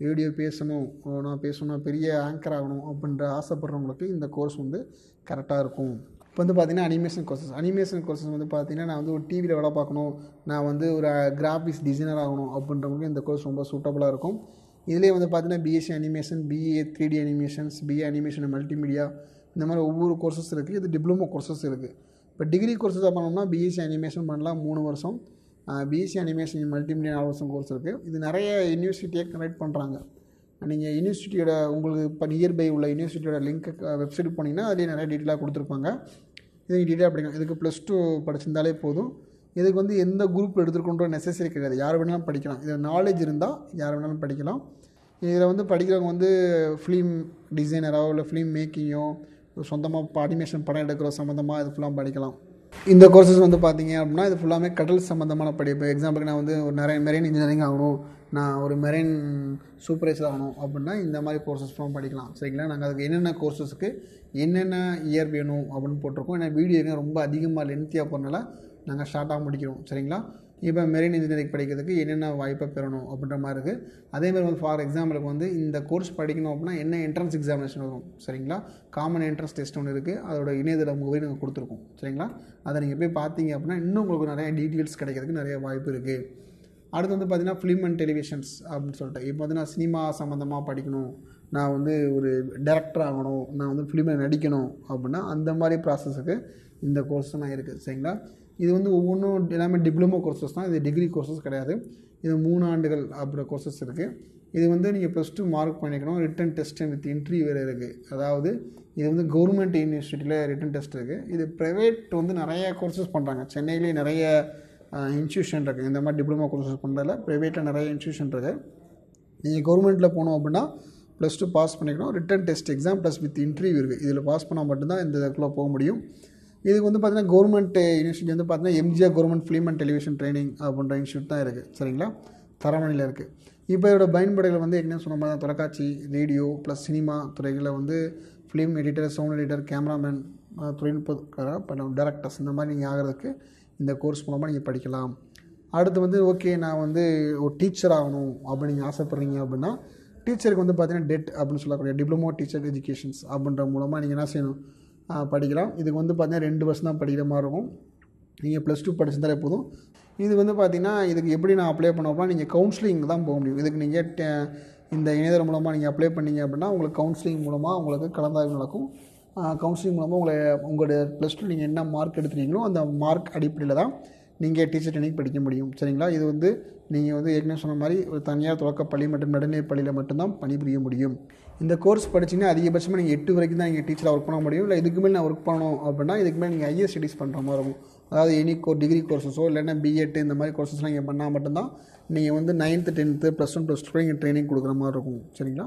A: ரேடியோ பேசணும். நான் பேசணும் பெரிய ஆங்கர் ஆகணும் அப்படின்ற ஆசைப்படுறவங்களுக்கு இந்த கோர்ஸ் வந்து கரெக்டாக இருக்கும். இப்போ வந்து பார்த்தீங்கன்னா அனிமேஷன் கோர்சஸ் அனிமேஷன் கோர்சஸ் வந்து பார்த்தீங்கன்னா நான் வந்து ஒரு டிவியில் வேலை பார்க்கணும். நான் வந்து ஒரு கிராஃபிக்ஸ் டிசைனர் ஆகணும் அப்படின்றவங்களுக்கு இந்த கோர்ஸ் ரொம்ப சூட்டபுளாக இருக்கும். இதுலேயே வந்து பார்த்தீங்கன்னா BSc animation BA three D animations BA animation multimedia இந்த மாதிரி ஒவ்வொரு கோர்சஸ் இருக்குது இது டிப்ளமோ கோர்சஸ் இருக்குது இப்போ டிகிரி கோர்சஸாக பண்ணோம்னா பிஎஸ்சி அனிமேஷன் பண்ணலாம் மூணு வருஷம். பிஎஸ்சி அனிமேஷன் மல்டிமீடியா நாலு வருஷம் கோர்ஸ் இருக்குது இது நிறைய யூனிவர்சிட்டியை கனெக்ட் பண்ணுறாங்க நீங்கள் யூனிவர்சிட்டியோட உங்களுக்கு இப்போ நியர்பை உள்ள யூனிவர்சிட்டியோட லிங்க் வெப்சைட் போனீங்கன்னா அதிலே நிறைய டீட்டெயிலாக கொடுத்துருப்பாங்க. இது டீட்டெயிலாக படிக்கலாம் இதுக்கு ப்ளஸ் டூ படிச்சிருந்தாலே போதும். இதுக்கு வந்து எந்த குரூப் எடுத்துருக்கோன்ற நெசசரி கிடையாது. யார் வேணாலும் படிக்கலாம். இது நாலேஜ் இருந்தால் யார் வேணாலும் படிக்கலாம். இதில் வந்து படிக்கிறவங்க வந்து ஃபிலிம் டிசைனரோ இல்லை ஃபிலிம் மேக்கிங்கோ சொந்தமாக அனிமேஷன் படம் எடுக்கிற சம்மந்தமாக இது ஃபுல்லாக படிக்கலாம். இந்த கோர்சஸ் வந்து பார்த்தீங்க அப்படின்னா இது ஃபுல்லாமே கடல் சம்மந்தமான படிப்பு. எக்ஸாம்பிளுக்கு நான் வந்து ஒரு நிறைய மெரைன் இன்ஜினியரிங் ஆகணும். நான் ஒரு மெரைன் சூப்பர்வைசர் ஆகணும் அப்படின்னா இந்த மாதிரி கோர்சஸ் ஃபுல்லாக படிக்கலாம். சரிங்களா? நாங்கள் அதுக்கு என்னென்ன கோர்சஸ்க்கு என்னென்ன இயர் வேணும் அப்படின்னு போட்டிருக்கோம். ஏன்னா வீடியோ ரொம்ப அதிகமாக லென்த்தியாக போகிறனால நாங்கள் ஷார்ட்டாக முடிக்கிறோம் சரிங்களா? இப்போ மெரின் இன்ஜினியரிங் படிக்கிறதுக்கு என்னென்ன வாய்ப்பை பெறணும் அப்படின்ற மாதிரி இருக்குது அதேமாதிரி வந்து ஃபார் எக்ஸாம்பிளுக்கு வந்து இந்த கோர்ஸ் படிக்கணும் அப்படின்னா என்ன என்ட்ரன்ஸ் எக்ஸாமினேஷன் வரும்? சரிங்களா? காமன் என்ட்ரன்ஸ் டெஸ்ட் ஒன்று இருக்குது அதோட இணையதள முகவரி நாங்கள் கொடுத்துருக்கோம். சரிங்களா? அதை நீங்கள் போய் பார்த்தீங்க அப்படின்னா இன்னும் உங்களுக்கு நிறைய டீட்டெயில்ஸ் கிடைக்கிறதுக்கு நிறைய வாய்ப்பு இருக்குது அடுத்து வந்து பார்த்தீங்கன்னா ஃபிலிம் அண்ட் டெலிவிஷன்ஸ் அப்படின்னு சொல்லிட்டு. இப்போ வந்து நான் சினிமா சம்மந்தமாக படிக்கணும். நான் வந்து ஒரு டேரக்டர் ஆகணும் நான் வந்து ஃபிலிமில் நடிக்கணும் அப்படின்னா அந்த மாதிரி ப்ராசஸுக்கு இந்த கோர்ஸ் நான் இருக்குது சரிங்களா? இது வந்து ஒவ்வொன்றும் எல்லாமே டிப்ளமோ கோர்சஸ் தான் இது டிகிரி கோர்சஸ் கிடையாது. இது மூணு ஆண்டுகள் அப்படின்ற கோர்சஸ் இருக்குது இது வந்து நீங்கள் ப்ளஸ் டூ மார்க் பண்ணிக்கணும் ரிட்டன் டெஸ்ட் வித் இன்ட்ரி வேறு இருக்குது அதாவது இது வந்து கவர்மெண்ட் யூனிவர்சிட்டியில் ரிட்டன் டெஸ்ட் இருக்குது இது ப்ரைவேட் வந்து நிறைய கோர்சஸ் பண்ணுறாங்க சென்னையிலே நிறைய இன்ஸ்டியூஷன் இருக்குது இந்த மாதிரி டிப்ளமோ கோர்சஸ் பண்ணுறதில்ல ப்ரைவேட்டில் நிறைய இன்ஸ்டியூஷன் இருக்குது நீங்கள் கவர்மெண்ட்டில் போனோம் அப்படின்னா ப்ளஸ் டூ பாஸ் பண்ணிக்கணும். Written test exam plus with interview இருக்குது இதில் பாஸ் பண்ணால் மட்டும்தான் இந்த இதுக்குள்ளே போக முடியும். இதுக்கு வந்து பார்த்தீங்கன்னா கவர்மெண்ட் யூனிவர்சிட்டி வந்து பார்த்தீங்கன்னா MGR government film and television training அப்படின்ற இன்ஸ்டியூட் தான் இருக்குது சரிங்களா? தரமணியில் இருக்குது இப்போ இதோட பயன்பாடுகள் வந்து என்ன சொன்ன மாதிரி தான். தொலைக்காட்சி ரேடியோ ப்ளஸ் சினிமா துறைகளில் வந்து film editor sound editor cameraman தொழில்நுட்ப டேரக்டர்ஸ் இந்த மாதிரி நீங்கள் ஆகிறதுக்கு இந்த கோர்ஸ் மூலமாக நீங்கள் படிக்கலாம். அடுத்து வந்து ஓகே நான் வந்து ஒரு டீச்சர் ஆகணும் அப்படின்னு நீங்கள் ஆசைப்பட்றீங்க அப்படின்னா டீச்சருக்கு வந்து பார்த்தீங்கன்னா டெட் அப்படின்னு சொல்லக்கூடிய டிப்ளமோ டீச்சர் எஜுகேஷன்ஸ் அப்படின்ற மூலமாக நீங்கள் என்ன செய்யணும்? படிக்கலாம். இதுக்கு வந்து பார்த்தீங்கன்னா ரெண்டு வருஷம் தான் படிக்கிற மாதிரி இருக்கும். நீங்கள் ப்ளஸ் டூ படிச்சிருந்தாலே போதும். இது வந்து பார்த்தீங்கன்னா இதுக்கு எப்படி நான் அப்ளை பண்ணோம்னா நீங்கள் கவுன்சிலிங் தான் போக முடியும். இதுக்கு நீங்கள் இந்த இணையதளம் மூலமாக நீங்கள் அப்ளை பண்ணீங்க அப்படின்னா உங்களுக்கு கவுன்சிலிங் மூலமாக உங்களுக்கு கலந்தாய்வு நடக்கும். கவுன்சிலிங் மூலமாக உங்களை உங்களுடைய ப்ளஸ் டூ நீங்கள் என்ன மார்க் எடுத்துறீங்களோ அந்த மார்க் அடிப்படையில் தான் நீங்கள் டீச்சர் ட்ரைனிங் படிக்க முடியும். சரிங்களா? இது வந்து நீங்கள் வந்து ஏற்கனவே சொன்ன மாதிரி ஒரு தனியார் தொடக்கப்பள்ளி மற்றும் நடுநிலைப் பள்ளியில் மட்டும்தான் பணிபுரிய முடியும். இந்த கோர்ஸ் படிச்சிங்கன்னா அதிகபட்சமாக நீங்கள் எட்டு வரைக்கும் தான் நீங்கள் டீச்சராக ஒர்க் பண்ண முடியும். இல்லை இதுக்கு மேலே நான் ஒர்க் பண்ணணும் அப்படின்னா இதுக்கு மேலே நீங்கள் ஐஎஸ் ஸ்டடீஸ் பண்ணுற மாதிரி இருக்கும். அதாவது எனி கோ டிகிரி கோர்சஸோ இல்லைன்னா பிஎட் இந்த மாதிரி கோர்சஸ்லாம் நீங்கள் பண்ணால் மட்டும்தான் நீங்கள் வந்து ninth tenth plus one plus two நீங்கள் ட்ரைனிங் கொடுக்குற மாதிரி இருக்கும். சரிங்களா?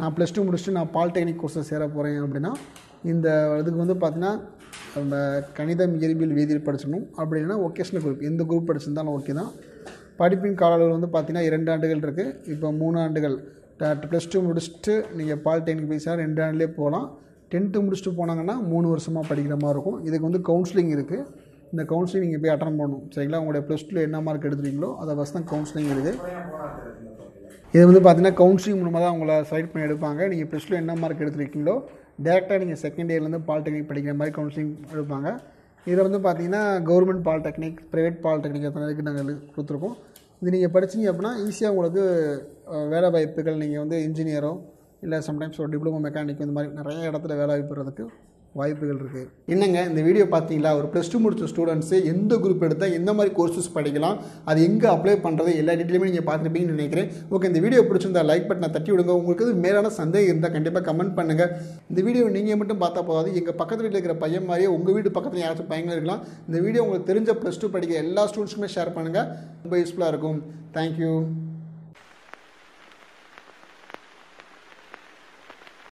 A: நான் ப்ளஸ் டூ முடிச்சுட்டு நான் பாலிடெக்னிக் கோர்ஸில் சேர போகிறேன் அப்படின்னா இந்த இதுக்கு வந்து பார்த்தீங்கன்னா நம்ம கணிதம் இயற்பியல் வேதியியல் படிச்சிடணும். அப்படி இல்லைன்னா ஒகேஷனல் குரூப் எந்த குரூப் படிச்சிருந்தாலும் ஓகே தான். படிப்பின் கால அளவு வந்து பார்த்தீங்கன்னா இரண்டு ஆண்டுகள் இருக்குது இப்போ மூணு ஆண்டுகள். ப்ளஸ் டூ முடிச்சுட்டு நீங்கள் பாலிடெக்னிக் பேசினா சார் ரெண்டு ஆண்டுலேயே போகலாம். டென்த்து முடிச்சுட்டு போனாங்கன்னா மூணு வருஷமாக படிக்கிற மாதிரி இருக்கும். இதுக்கு வந்து கவுன்சிலிங் இருக்குது இந்த கவுன்சிலிங் நீங்கள் போய் அட்டன் பண்ணணும். சரிங்களா? உங்களுடைய ப்ளஸ் டூவில் என்ன மார்க் எடுத்துறீங்களோ அதை ஃபஸ்ட் தான் கவுன்சிலிங் இருக்குது இது வந்து பார்த்தீங்கன்னா கவுன்சிலிங் மூலமாக தான் உங்களை செலக்ட் பண்ணி எடுப்பாங்க. நீங்கள் ப்ளஸ் டூ என்ன மார்க் எடுத்துருக்கீங்களோ டேரெக்டாக நீங்கள் செகண்ட் இயர்லேருந்து பாலிடெக்னிக் படிக்கிற மாதிரி கவுன்சிலிங் எடுப்பாங்க. இதில் வந்து பார்த்தீங்கன்னா கவர்மெண்ட் பாலிடெக்னிக் ப்ரைவேட் பாலிடெக்னிக் அத்தனைக்கு நாங்கள் கொடுத்துருக்கோம். இது நீங்கள் படிச்சீங்க அப்படின்னா ஈஸியாக உங்களுக்கு வேலை வாய்ப்புகள் நீங்கள் வந்து இன்ஜினியரோ இல்லை சம்டைம்ஸ் ஒரு டிப்ளமோ மெக்கானிக் இந்த மாதிரி நிறைய இடத்துல வேலை வாய்ப்பு இருக்கிறதுக்கு வாய்ப்புகள் இருக்குது என்னங்க இந்த வீடியோ பார்த்தீங்களா? ஒரு ப்ளஸ் டூ முடிச்ச ஸ்டூடெண்ட்ஸு எந்த குரூப் எடுத்தால் எந்த மாதிரி கோர்சஸ் படிக்கலாம் அது எங்கே அப்ளை பண்ணுறது எல்லா டீட்டெயிலுமே நீங்கள் பார்த்துருப்பீங்கன்னு நினைக்கிறேன். ஓகே இந்த வீடியோ பிடிச்சிருந்தா லைக் பட்டனை தட்டி விடுங்க. உங்களுக்கு இது மேலான சந்தேகம் இருந்தால் கண்டிப்பாக கமெண்ட் பண்ணுங்கள் இந்த வீடியோ நீங்கள் மட்டும் பார்த்தா போதாது. எங்கள் பக்கத்து வீட்டில் இருக்கிற பையன் மாதிரியே உங்கள் வீட்டு பக்கத்தில் யாராச்சும் பையங்க இருக்கலாம். இந்த வீடியோ உங்களுக்கு தெரிஞ்ச ப்ளஸ் டூ படிக்கிற எல்லா ஸ்டூடெண்ட்ஸுக்குமே ஷேர் பண்ணுங்கள் ரொம்ப யூஸ்ஃபுல்லாக இருக்கும். தேங்க்யூ